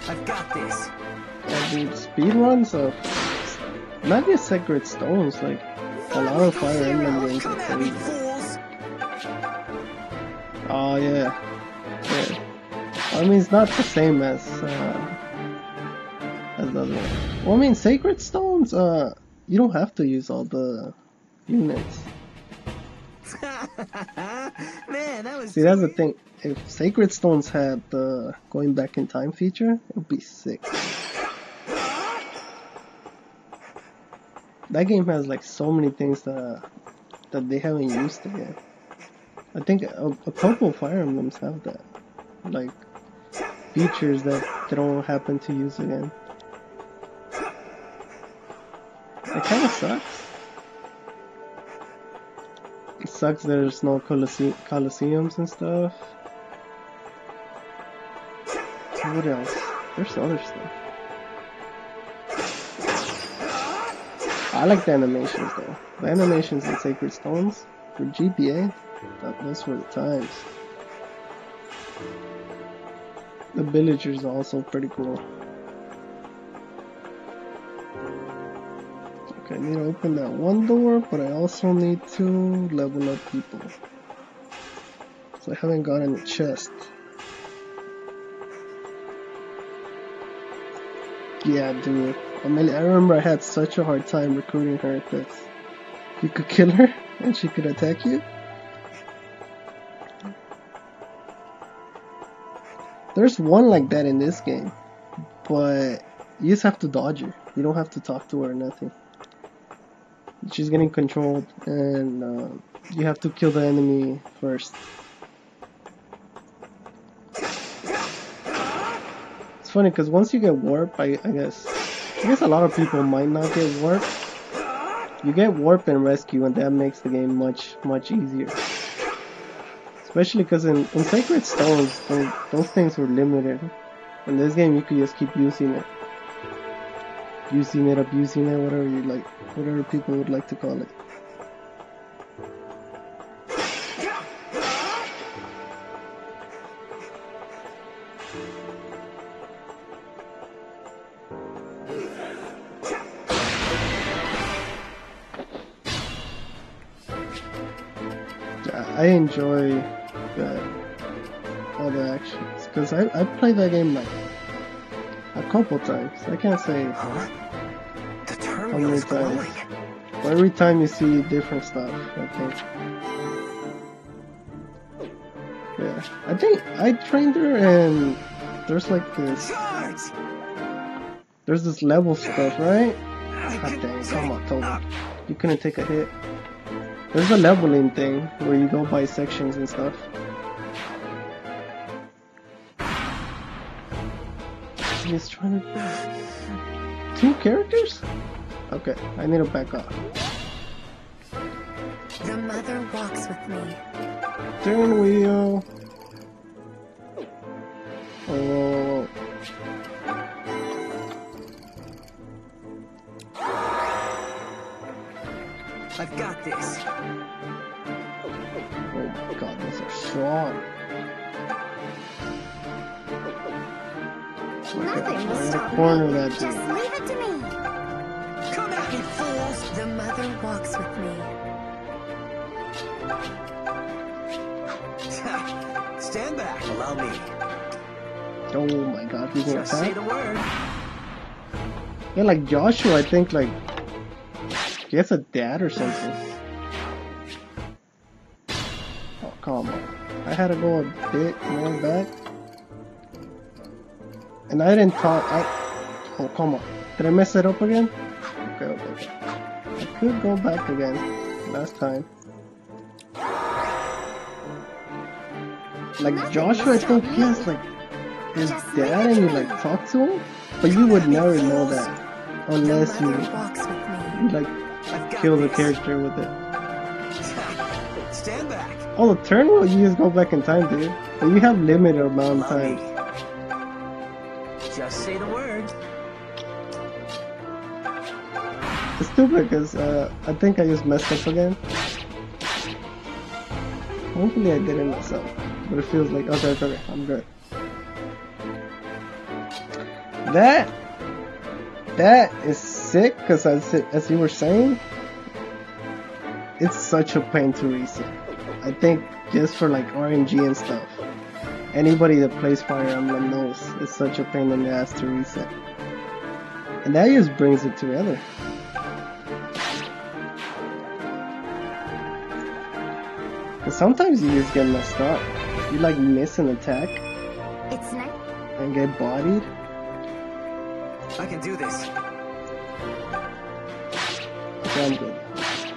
I've got this. Yeah, dude, speed runs of not just Sacred Stones, like a lot of Fire Emblem games are crazy. Oh yeah, yeah. I mean, it's not the same as uh, as the other one. Well, I mean, Sacred Stones, uh, you don't have to use all the units. <laughs> Man, that was See, that's the thing. If Sacred Stones had the going back in time feature, it would be sick. That game has like so many things that that they haven't used yet. I think a, a couple of Fire Emblems have that, like features that they don't happen to use again. It kind of sucks. Sucks there's no Colose- Coliseums and stuff. What else? There's other stuff. I like the animations though. The animations in Sacred Stones for GBA, that, those were the times. The villagers are also pretty cool. I need to open that one door, but I also need to level up people. So I haven't gotten a chest. Yeah, dude. Amelia, I remember I had such a hard time recruiting her at this. You could kill her <laughs> and she could attack you. There's one like that in this game, but you just have to dodge her. You don't have to talk to her or nothing. She's getting controlled, and uh, you have to kill the enemy first. It's funny because once you get warp, I, I guess I guess a lot of people might not get warp. You get warp and rescue, and that makes the game much much easier. Especially because in, in Sacred Stones, those, those things were limited. In this game, you could just keep using it. using it, abusing it, whatever you like, whatever people would like to call it. I enjoy the, all the actions because I I played that game like a couple times. I can't say Oh, glowing. But every time you see different stuff, I think. Yeah, I think I trained her and there's like this, there's this level stuff, right? God dang, come on, Toby. You couldn't take a hit. There's a leveling thing where you go by sections and stuff. He's trying to. Two characters? Okay, I need to back up. The mother walks with me. Steering wheel. Oh, I've got this. oh god, those are strong. Nothing will stop corner me. that Just walks with me. <laughs> Stand back. Allow me. Oh my god, he's gonna Just say attack? the word. Yeah, like Joshua, I think like he has a dad or something. Oh come on! I had to go a bit more back, and I didn't talk. I oh come on! Did I mess it up again? Okay, okay, okay. Could go back again. Last time. Like Joshua, I think he has like his dad, and you like talk to him, but you would never know that unless you mother walks with me. you like kill the character with it. Stand back. Oh, the turn wheel, you just go back in time, dude. But you have limited amount of time. Just say the word. It's <laughs> stupid because uh, I think I just messed up again. Hopefully I didn't mess up, but it feels like okay, okay, I'm good. That that is sick because as as you were saying, it's such a pain to reset. I think just for like RNG and stuff, anybody that plays Fire Emblem knows it's such a pain in the ass to reset, and that just brings it together. Cause sometimes you just get messed up. You like miss an attack It's night. and get bodied. I can do this. Okay, I'm good.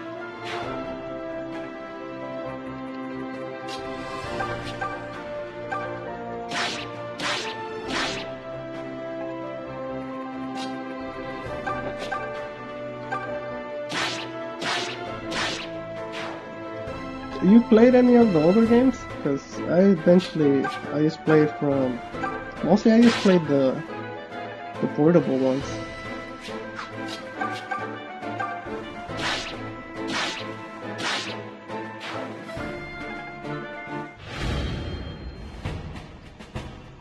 You played any of the older games? Because I eventually I just played from mostly I just played the the portable ones.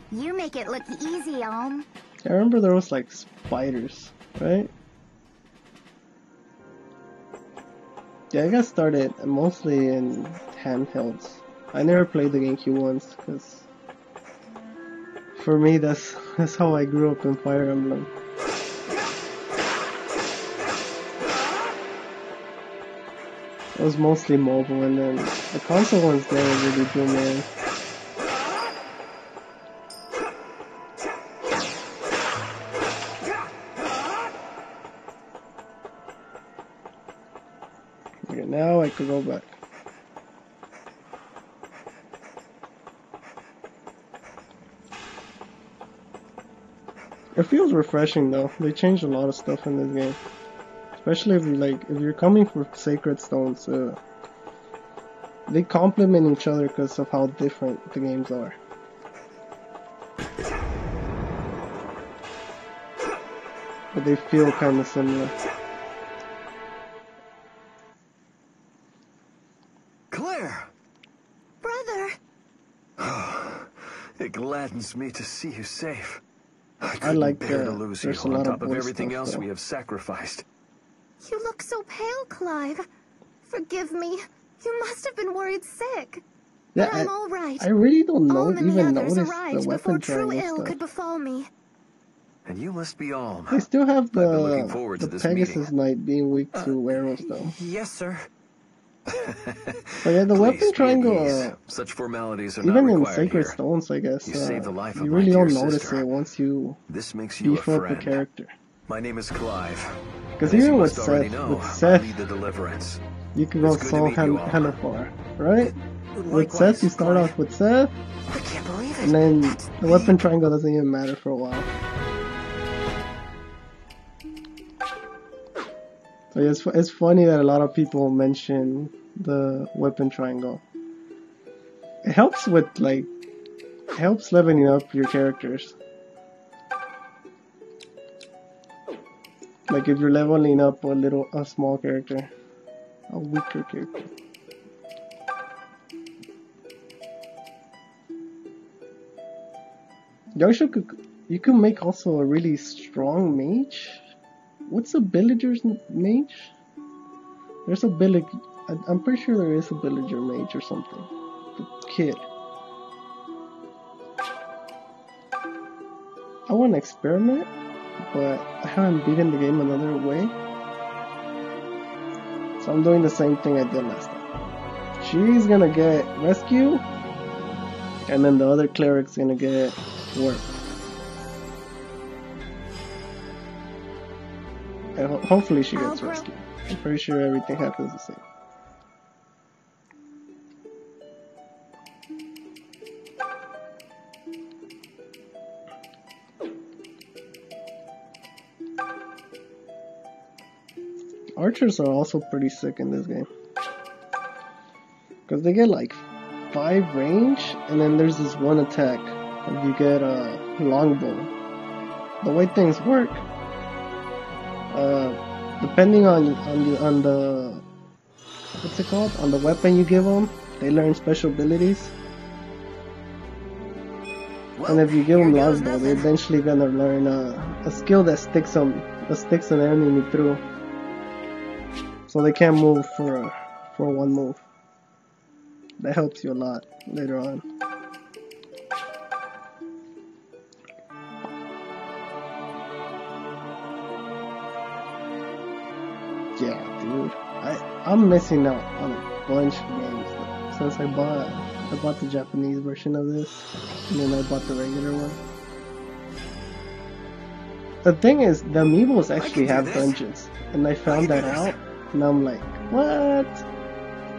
You make it look easy, Om. I remember there was like spiders, right? Yeah, I got started mostly in handhelds. I never played the GameCube once because for me that's <laughs> that's how I grew up in Fire Emblem. It was mostly mobile, and then the console ones never really drew me. It feels refreshing though. They changed a lot of stuff in this game. Especially if you like if you're coming for sacred stones, uh, they complement each other because of how different the games are. but they feel kind of similar. It me to see you safe. I I couldn't like bear uh, to lose you there's a on lot top of of everything stuff, else though. we have sacrificed. You look so pale, Clive. Forgive me. You must have been worried sick. Yeah, but I'm I- all right. I really don't know, Alm even the others notice the arrived before weapon true ill stuff. could befall me. And you must be Alm. They still have been looking the forward the to this Pegasus meeting. Knight being weak Uh, to arrows though. Yes, sir. But yeah, the Please weapon triangle, ease. uh, Such formalities are even not in Sacred here. Stones, I guess, You uh, saved the life you my really don't notice sister. it once you This makes you a beef up the character. My name is Clive. Because And even you with must Seth, know, with Seth, the deliverance. you can go It's good to so meet you hell, hella far, right? With Seth, you start Clive. off with Seth, I can't believe it. and then That's the weapon triangle doesn't even matter for a while. It's, it's funny that a lot of people mention the weapon triangle. It helps with like, helps leveling up your characters. Like if you're leveling up a little, a small character, a weaker character. You also could, you could make also a really strong mage. What's a villager's mage? There's a village. I'm pretty sure there is a villager mage or something. The kid. I want to experiment, but I haven't beaten the game another way. So I'm doing the same thing I did last time. She's gonna get rescue, and then the other cleric's gonna get work. And ho- hopefully she gets rescued. I'm pretty sure everything happens the same. Archers are also pretty sick in this game. Because they get like 5 range, and then there's this one attack. And you get a longbow. The way things work, uh, depending on, on, the, on the. What's it called? On the weapon you give them, they learn special abilities. And if you give them goes they're eventually gonna learn uh, a skill that sticks them, that sticks an enemy through. So they can't move for for one move. That helps you a lot later on. Dude. I I'm missing out on a bunch of games though, since I bought I bought the Japanese version of this, and then I bought the regular one. The thing is, the amiibos actually have this. dungeons, and I found can that this. out, and I'm like, what?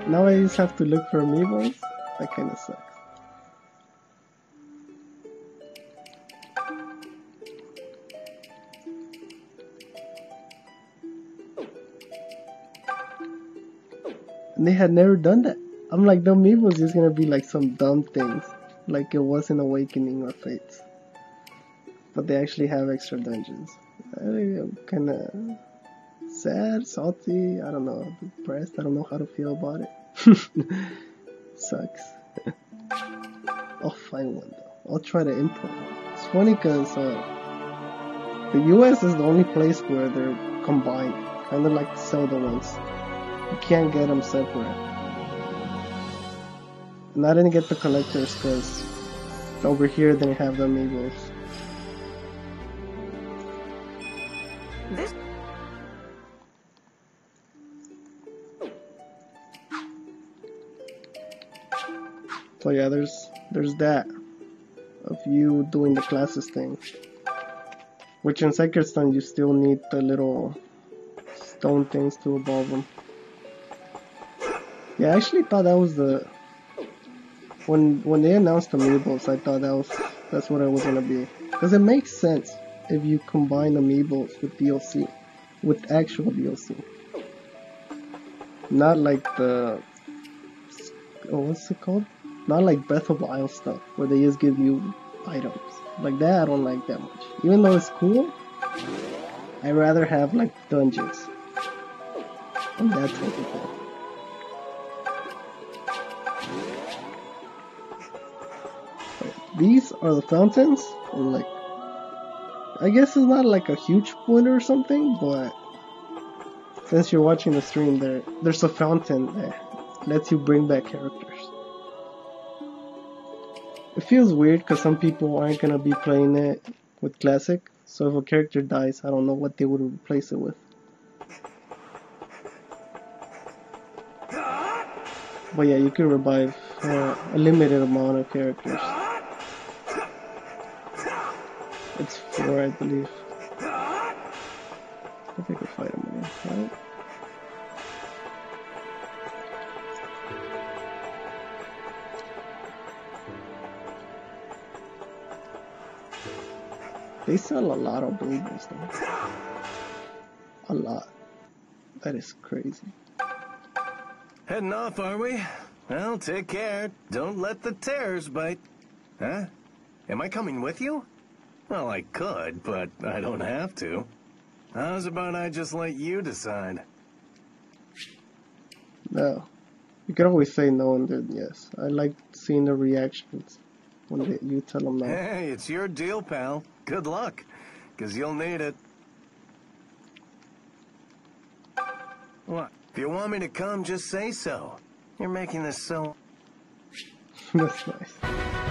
Now I just have to look for amiibos? That kind of sucks. And they had never done that. I'm like, the amiibo is just gonna be like some dumb things, like it was in Awakening or Fates. But they actually have extra dungeons. I'm kind of sad, salty. I don't know, depressed. I don't know how to feel about it. <laughs> Sucks. I'll find one though. I'll try to import one. It's funny because uh, the US is the only place where they're combined, kind of like the Zelda ones. You can't get them separate. And I didn't get the collectors because over here they have the amiibos. This So yeah, there's there's that of you doing the classes thing. Which in Sacred Stone you still need the little stone things to evolve them. Yeah, I actually thought that was the when when they announced amiibos, I thought that was that's what it was gonna be because it makes sense if you combine amiibos with DLC, with actual DLC, not like the oh, what's it called? Not like Breath of Wild stuff where they just give you items like that. I don't like that much, even though it's cool. I rather have like dungeons and that type of thing. These are the fountains, and like, I guess it's not like a huge spoiler or something, but since you're watching the stream, there there's a fountain that lets you bring back characters. It feels weird because some people aren't gonna be playing it with classic, so if a character dies, I don't know what they would replace it with. But yeah, you can revive uh, a limited amount of characters. Four, I believe. I think could fight him right? They sell a lot of Beyblades though. A lot. That is crazy. Heading off, are we? Well, take care. Don't let the tears bite. Huh? Am I coming with you? Well, I could, but I don't have to. How's about I just let you decide? No. You can always say no and then yes. I like seeing the reactions when they, you tell them no. Hey, it's your deal, pal. Good luck, because you'll need it. What? If you want me to come, just say so. You're making this so... <laughs> That's nice.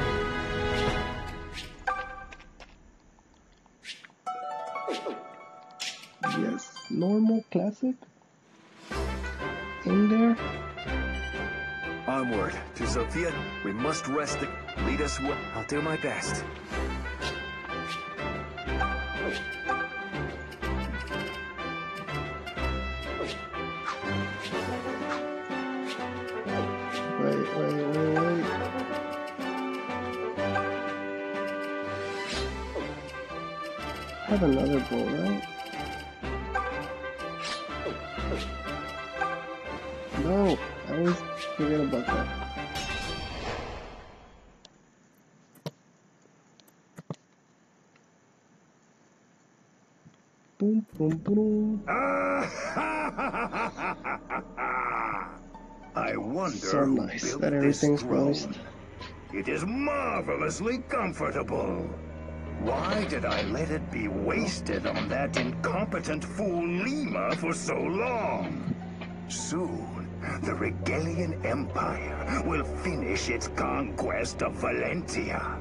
Normal, classic. In there. Onward to Zofia. We must rest. the... Lead us. I'll do my best. Wait, wait, wait, wait. Have another bowl, right? Always forget about that. Boom, boom, boom. <laughs> I wonder So who nice built that everything's closed. It is marvelously comfortable. Why did I let it be wasted on that incompetent fool Lima for so long? Soon, the Rigelian Empire will finish its conquest of Valentia.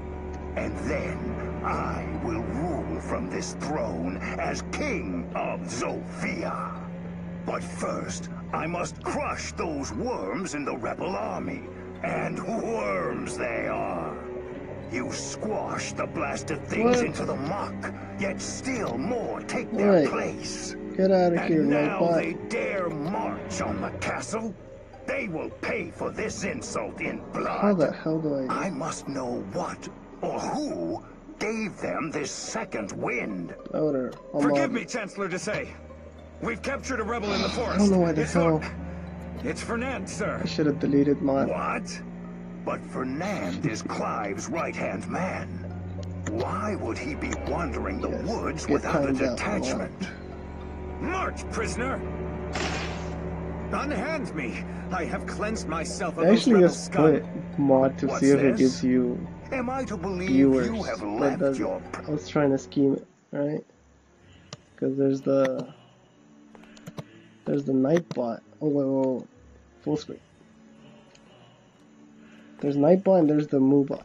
And then I will rule from this throne as King of Zofia. But first, I must crush those worms in the rebel army. And worms they are. You squash the blasted things What? into the muck, yet still more take their Wait. place. Get out of here, And now Nightbot. they dare march on the castle? They will pay for this insult in blood. How the hell do I... I must know what or who gave them this second wind. Louder. I'm Forgive me, Chancellor to say. We've captured a rebel in the forest. I don't know why the it's hell... It's Fernand, sir. I should have deleted mod. What? But Fernand is Clive's right-hand man. Why would he be wandering the Yes, woods without a detachment? March, prisoner! Unhand me! I have cleansed myself of actually just put mod to What's see if it gives you Am I to believe viewers. you have left does your... I was trying to scheme it, right? Because there's the there's the Nightbot. Oh wait, wait, wait. full screen. There's Nightbot and there's the Moobot.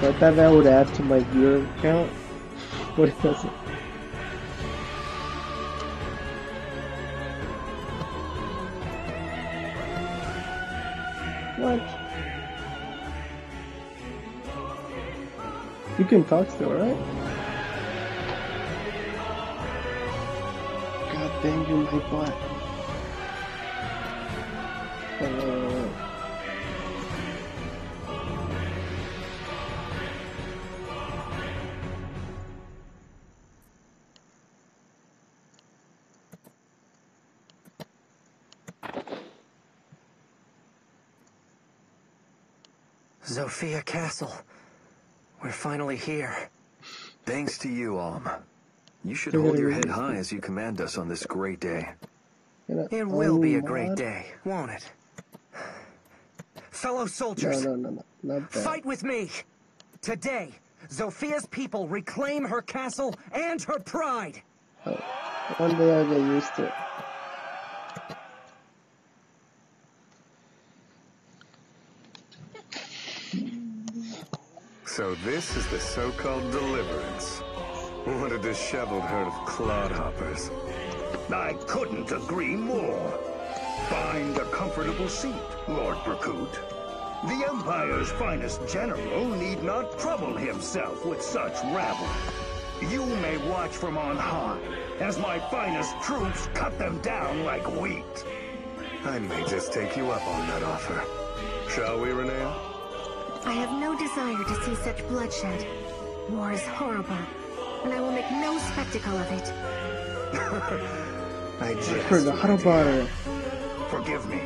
So I thought that would add to my viewer count, <laughs> but it doesn't. You can talk still, right? God damn you, my butt. Zofia Castle. We're finally here. Thanks to you, Alm. You should hold your head high as you command us on this great day. It will be a great day, won't it? Fellow soldiers, no, no, no, no, fight with me! Today, Zofia's people reclaim her castle and her pride! Oh, one day I'll get used to it. So this is the so-called deliverance. What a disheveled herd of clodhoppers. I couldn't agree more. Find a comfortable seat, Lord Berkut. The Empire's finest general need not trouble himself with such rabble. You may watch from on high, as my finest troops cut them down like wheat. I may just take you up on that offer. Shall we, Rinea? I have no desire to see such bloodshed. War is horrible, and I will make no spectacle of it. <laughs> I just Forgot about her. Forgive me.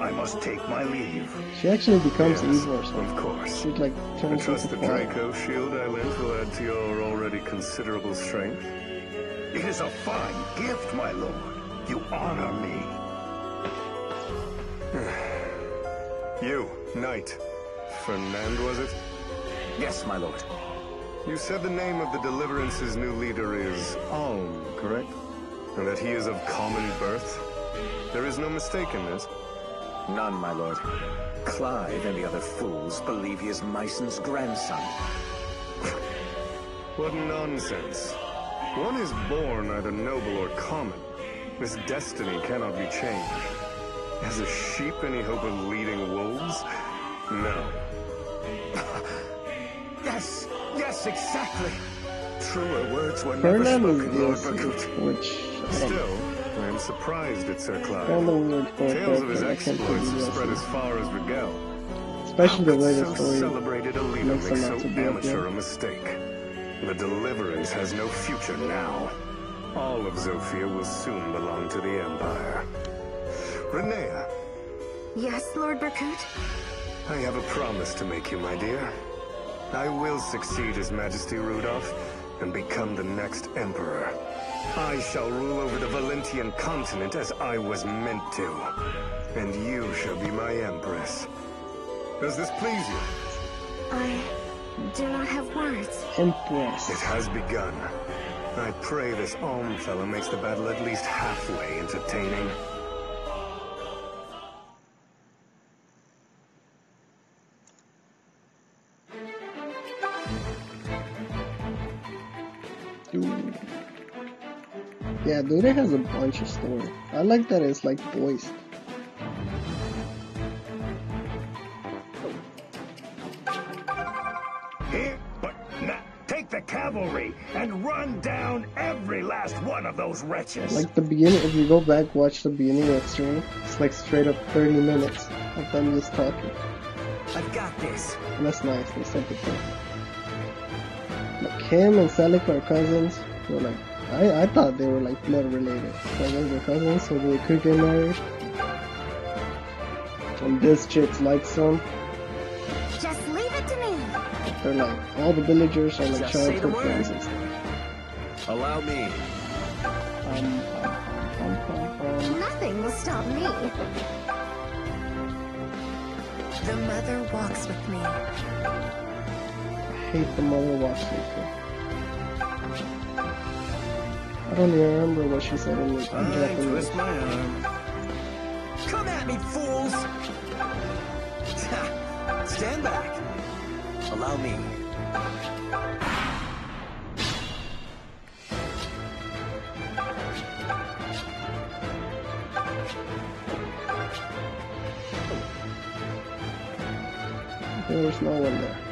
I must take my leave. She actually becomes Yes, evil or something. Of course. She like I turns trust into the fire. Draco shield I lent will add to your already considerable strength. It is a fine gift, my lord. You honor me. <sighs> You, knight. Fernand, was it? Yes, my lord. You said the name of the Deliverance's new leader is Alm, correct? And that he is of common birth? There is no mistake in this. None, my lord. Clive and the other fools believe he is Mycen's grandson. What nonsense. One is born either noble or common. This destiny cannot be changed. Has a sheep any hope of leading wolves? No. <laughs> Yes, yes, exactly. Truer words were never Fernand spoken, Lord DLC, Berkut. which I don't know. Still, I am surprised at Sir Clive. Kind of weird Tales of his character that can't exploits have spread as far as Rigel. Especially the way the so story celebrated a leader makes makes so to be amateur a mistake. The Deliverance has no future now. All of Zofia will soon belong to the Empire. Rinea, Yes, Lord Berkut? I have a promise to make you, my dear. I will succeed His Majesty Rudolf and become the next Emperor. I shall rule over the Valentian continent as I was meant to. And you shall be my Empress. Does this please you? I do not have words. Empress. It has begun. I pray this Alm fellow makes the battle at least halfway entertaining. Dude. Yeah, dude, it has a bunch of story. I like that it's like voiced. Here, but now, take the cavalry and run down every last one of those wretches. Like the beginning, if you go back, watch the beginning of the stream, it's like straight up 30 minutes of them just talking. I've got this. And that's nice, they set the tone. Like him and Selic are cousins. They're like, I, I thought they were like blood related. Like they were cousins, so they could get married. And this chick's like some. Just leave it to me. They're like, all the villagers are like Just childhood friends and stuff. Allow me. Um, um, um, um, Nothing will stop me. The mother walks with me. I hate the mother watch sleeper. I don't even remember what she said in, in I Japanese. twist my arm. Come at me, fools! <laughs> Stand back. Allow me. There's no one there.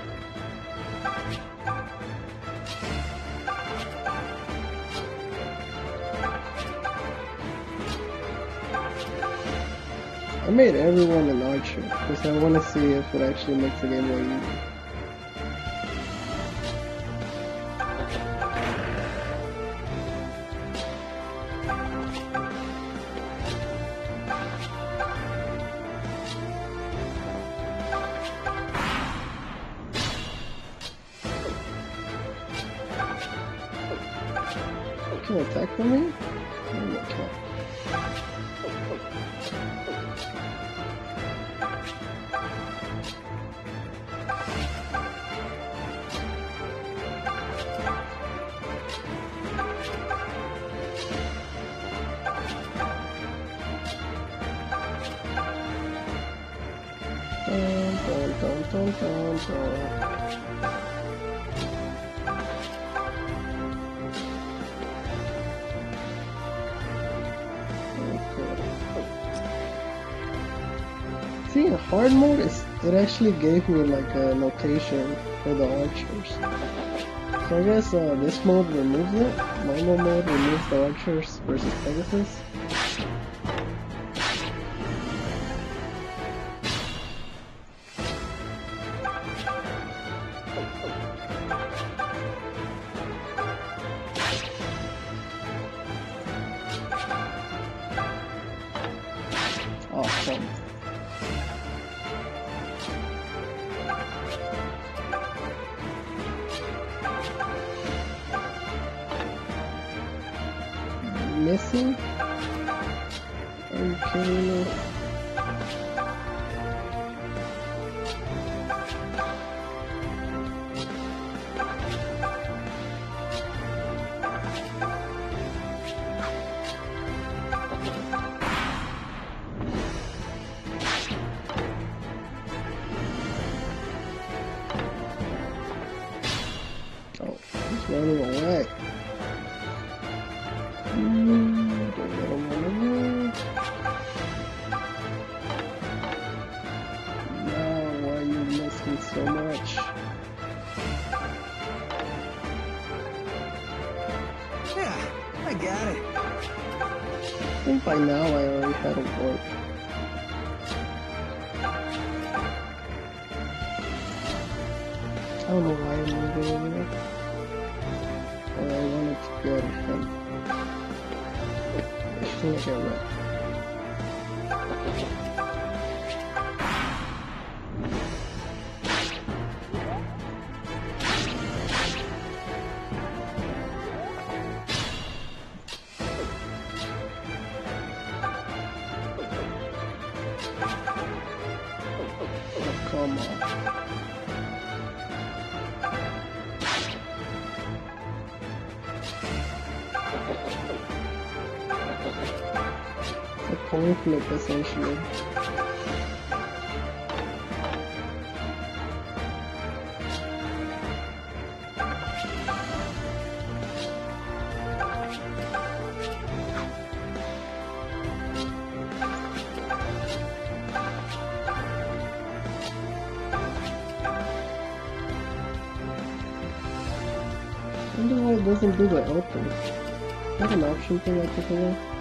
Made everyone an archer because I want to see if it actually makes the game more easy. Actually gave me like a notation for the archers. So I guess uh, this mode removes it. Normal mode removes the archers versus Pegasus. Flip essentially. I wonder why it doesn't do the open. Is that an option thing I took away?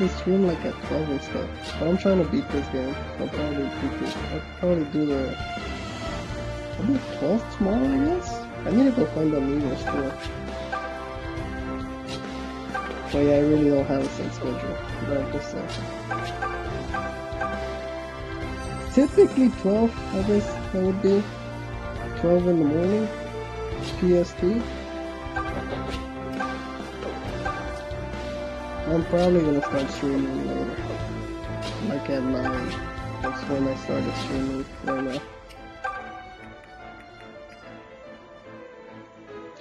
Usually stream like at 12 and stuff. But I'm trying to beat this game. I'll probably beat it. I'll probably do the. Do 12 tomorrow, I guess? I need to go find the amiibo store. But yeah, I really don't have a set schedule. But just saying. Typically 12, I guess that would be. 12 in the morning. PST. I'm probably gonna start streaming later. Like at 9. That's when I started streaming right now.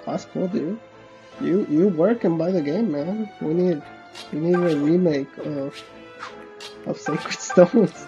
That's cool, dude. You you work and buy the game, man. We need We need a remake of of Sacred <laughs> Stones.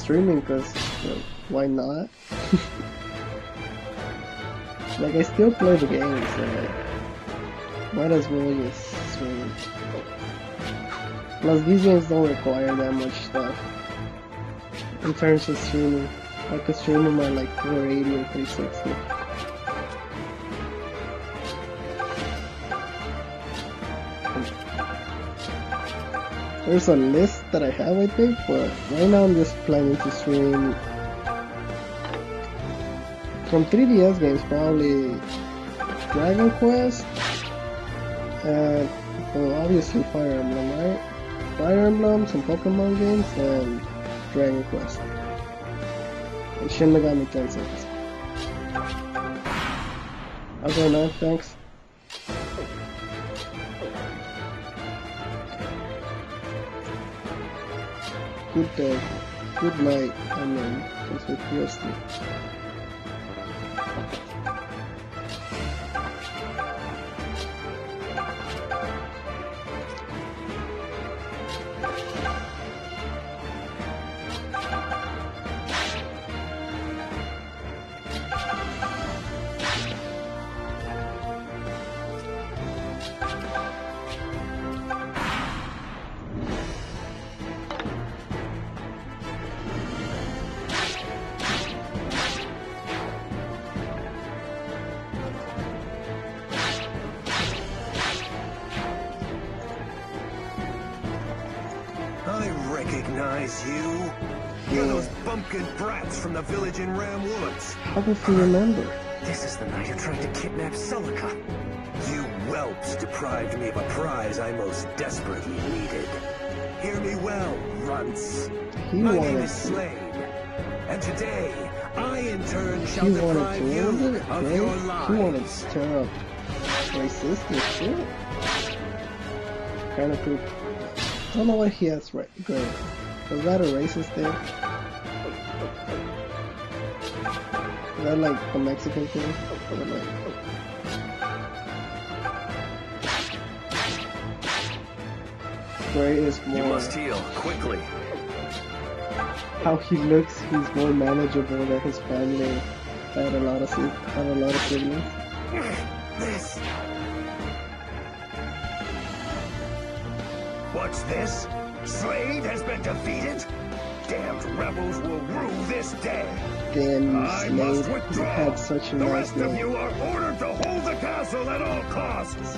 Streaming because, why not? <laughs> like, I still play the game, so like, might as well just stream. Plus, these games don't require that much stuff in terms of streaming. I could stream them like 480 or 360. There's a list that I have, I think, but right now I'm just planning to stream from 3DS games, probably Dragon Quest, and well, obviously Fire Emblem, right? Fire Emblem, some Pokemon games, and Dragon Quest. And Shin Megami Tensei. Okay, man, thanks. Good day. Good night. I mean, because deprived me of a prize I most desperately needed. Hear me well, runts. He My name wanted is to. Slayde, and today I in turn shall He deprive you it? of Right? your He wanted to stir up racist and shit. Kinda cool. I don't know what he has right great. Was that a racist thing? Is that like a Mexican thing? Gray is more You must heal quickly. how he looks, he's more manageable than his family had a lot of had a lot of siblings. This. What's this? Slayde has been defeated? Damned rebels will rue this day. Damn you, Slayde. You had such a the nice rest of name. you are ordered to hold the castle at all costs.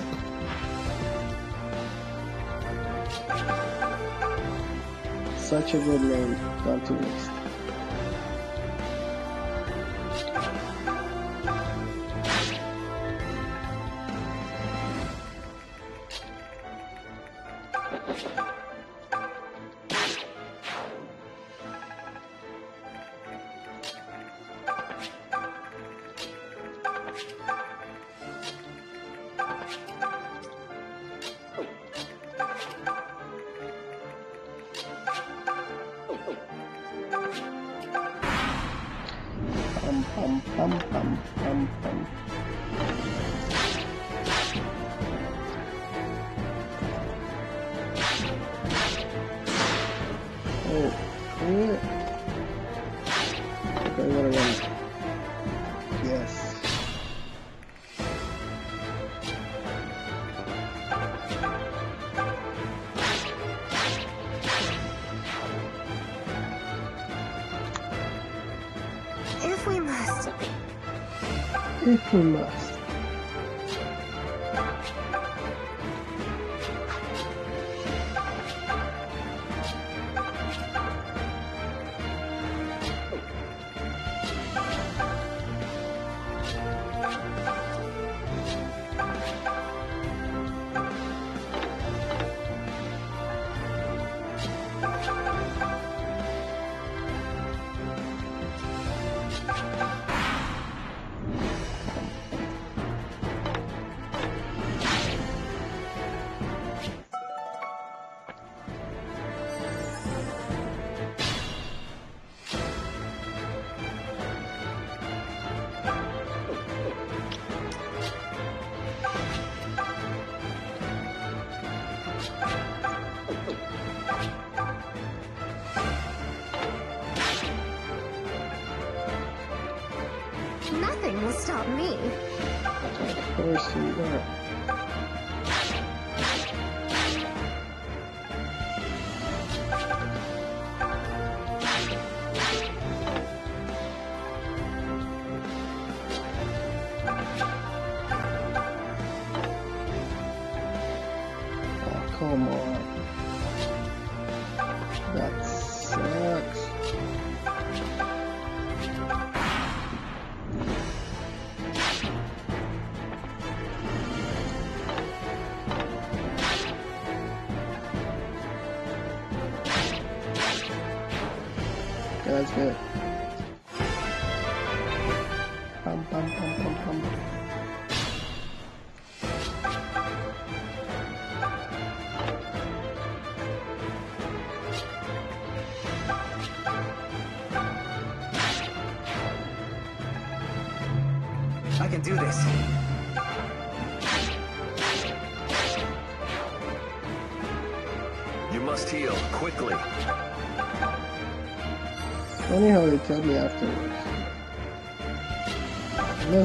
Such a good name, gone to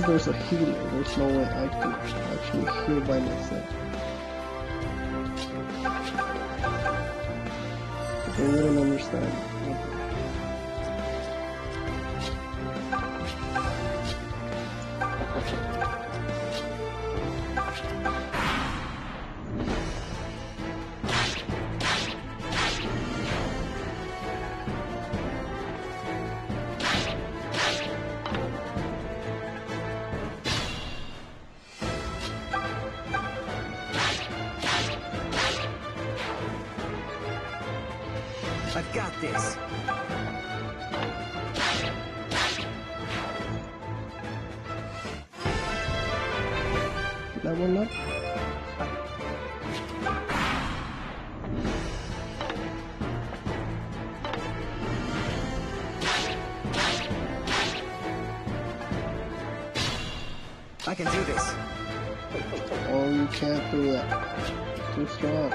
there's a healer, there's no way I could actually heal by myself. I can do this. Oh, you can't do that. Too strong.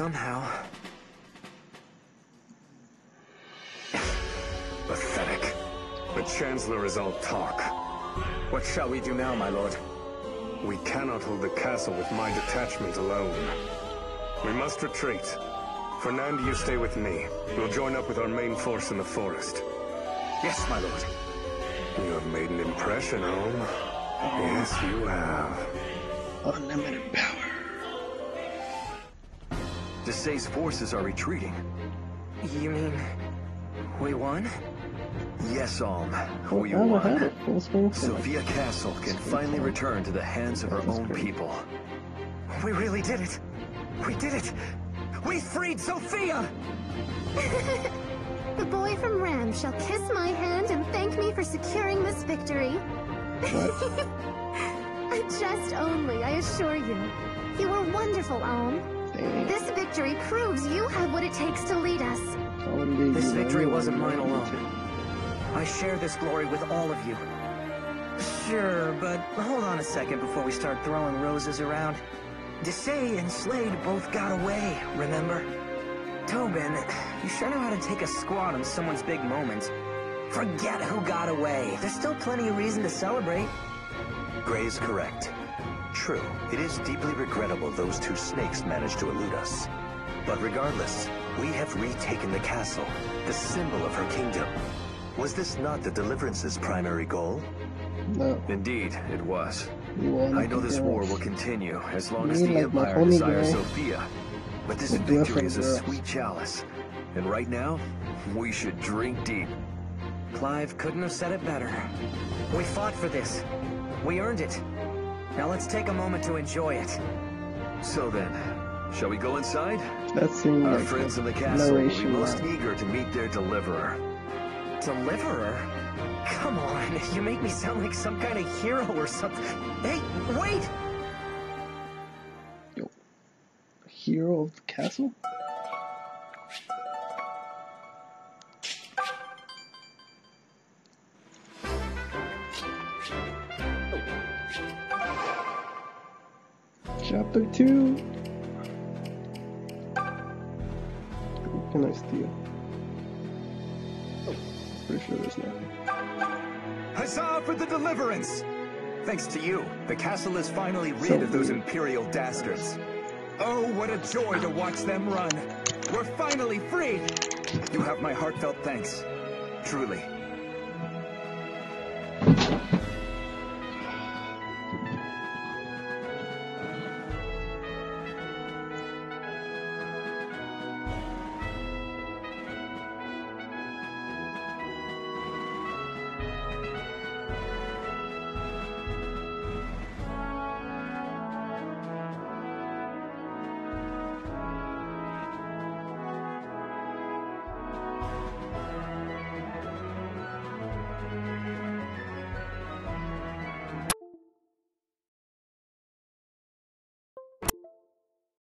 Somehow. Pathetic. The Chancellor is all talk. What shall we do now, my lord? We cannot hold the castle with my detachment alone. We must retreat. Fernand, you stay with me. We'll join up with our main force in the forest. Yes, my lord. You have made an impression, Alm. Yes, you have. Unlimited power. Desaix's forces are retreating. You mean... we won? Yes, Alm. Oh, We I had won. it full screen for like Zofia Castle can finally return to the hands of her own people. We really did it. We did it. We freed Zofia! <laughs> The boy from Ram shall kiss my hand and thank me for securing this victory. A <laughs> jest only, I assure you. You were wonderful, Alm. Damn. This victory proves you have what it takes to lead us. This victory wasn't mine alone. I share this glory with all of you. Sure, but hold on a second before we start throwing roses around. Desaix and Slayde both got away, remember? Tobin, you sure know how to take a squad on someone's big moment. Forget who got away. There's still plenty of reason to celebrate. Gray is correct. True, it is deeply regrettable those two snakes managed to elude us. But regardless, we have retaken the castle, the symbol of her kingdom. Was this not the Deliverance's primary goal? No. Indeed, it was. I know this war will continue as long as the like Empire desires guy. Zofia. But this victory is a girls. sweet chalice. And right now, we should drink deep. Clive couldn't have said it better. We fought for this. We earned it. Now let's take a moment to enjoy it. So then, shall we go inside? That seemed Our like friends in the castle will be most line. eager to meet their deliverer. Deliverer? Come on, <laughs> you make me sound like some kind of hero or something. Hey, wait! Hero of the castle? Chapter 2 What can I steal? Pretty sure there's nothing. Huzzah for the deliverance! Thanks to you, the castle is finally rid So of those. Imperial dastards. Oh, what a joy to watch them run! We're finally free! You have my heartfelt thanks. Truly,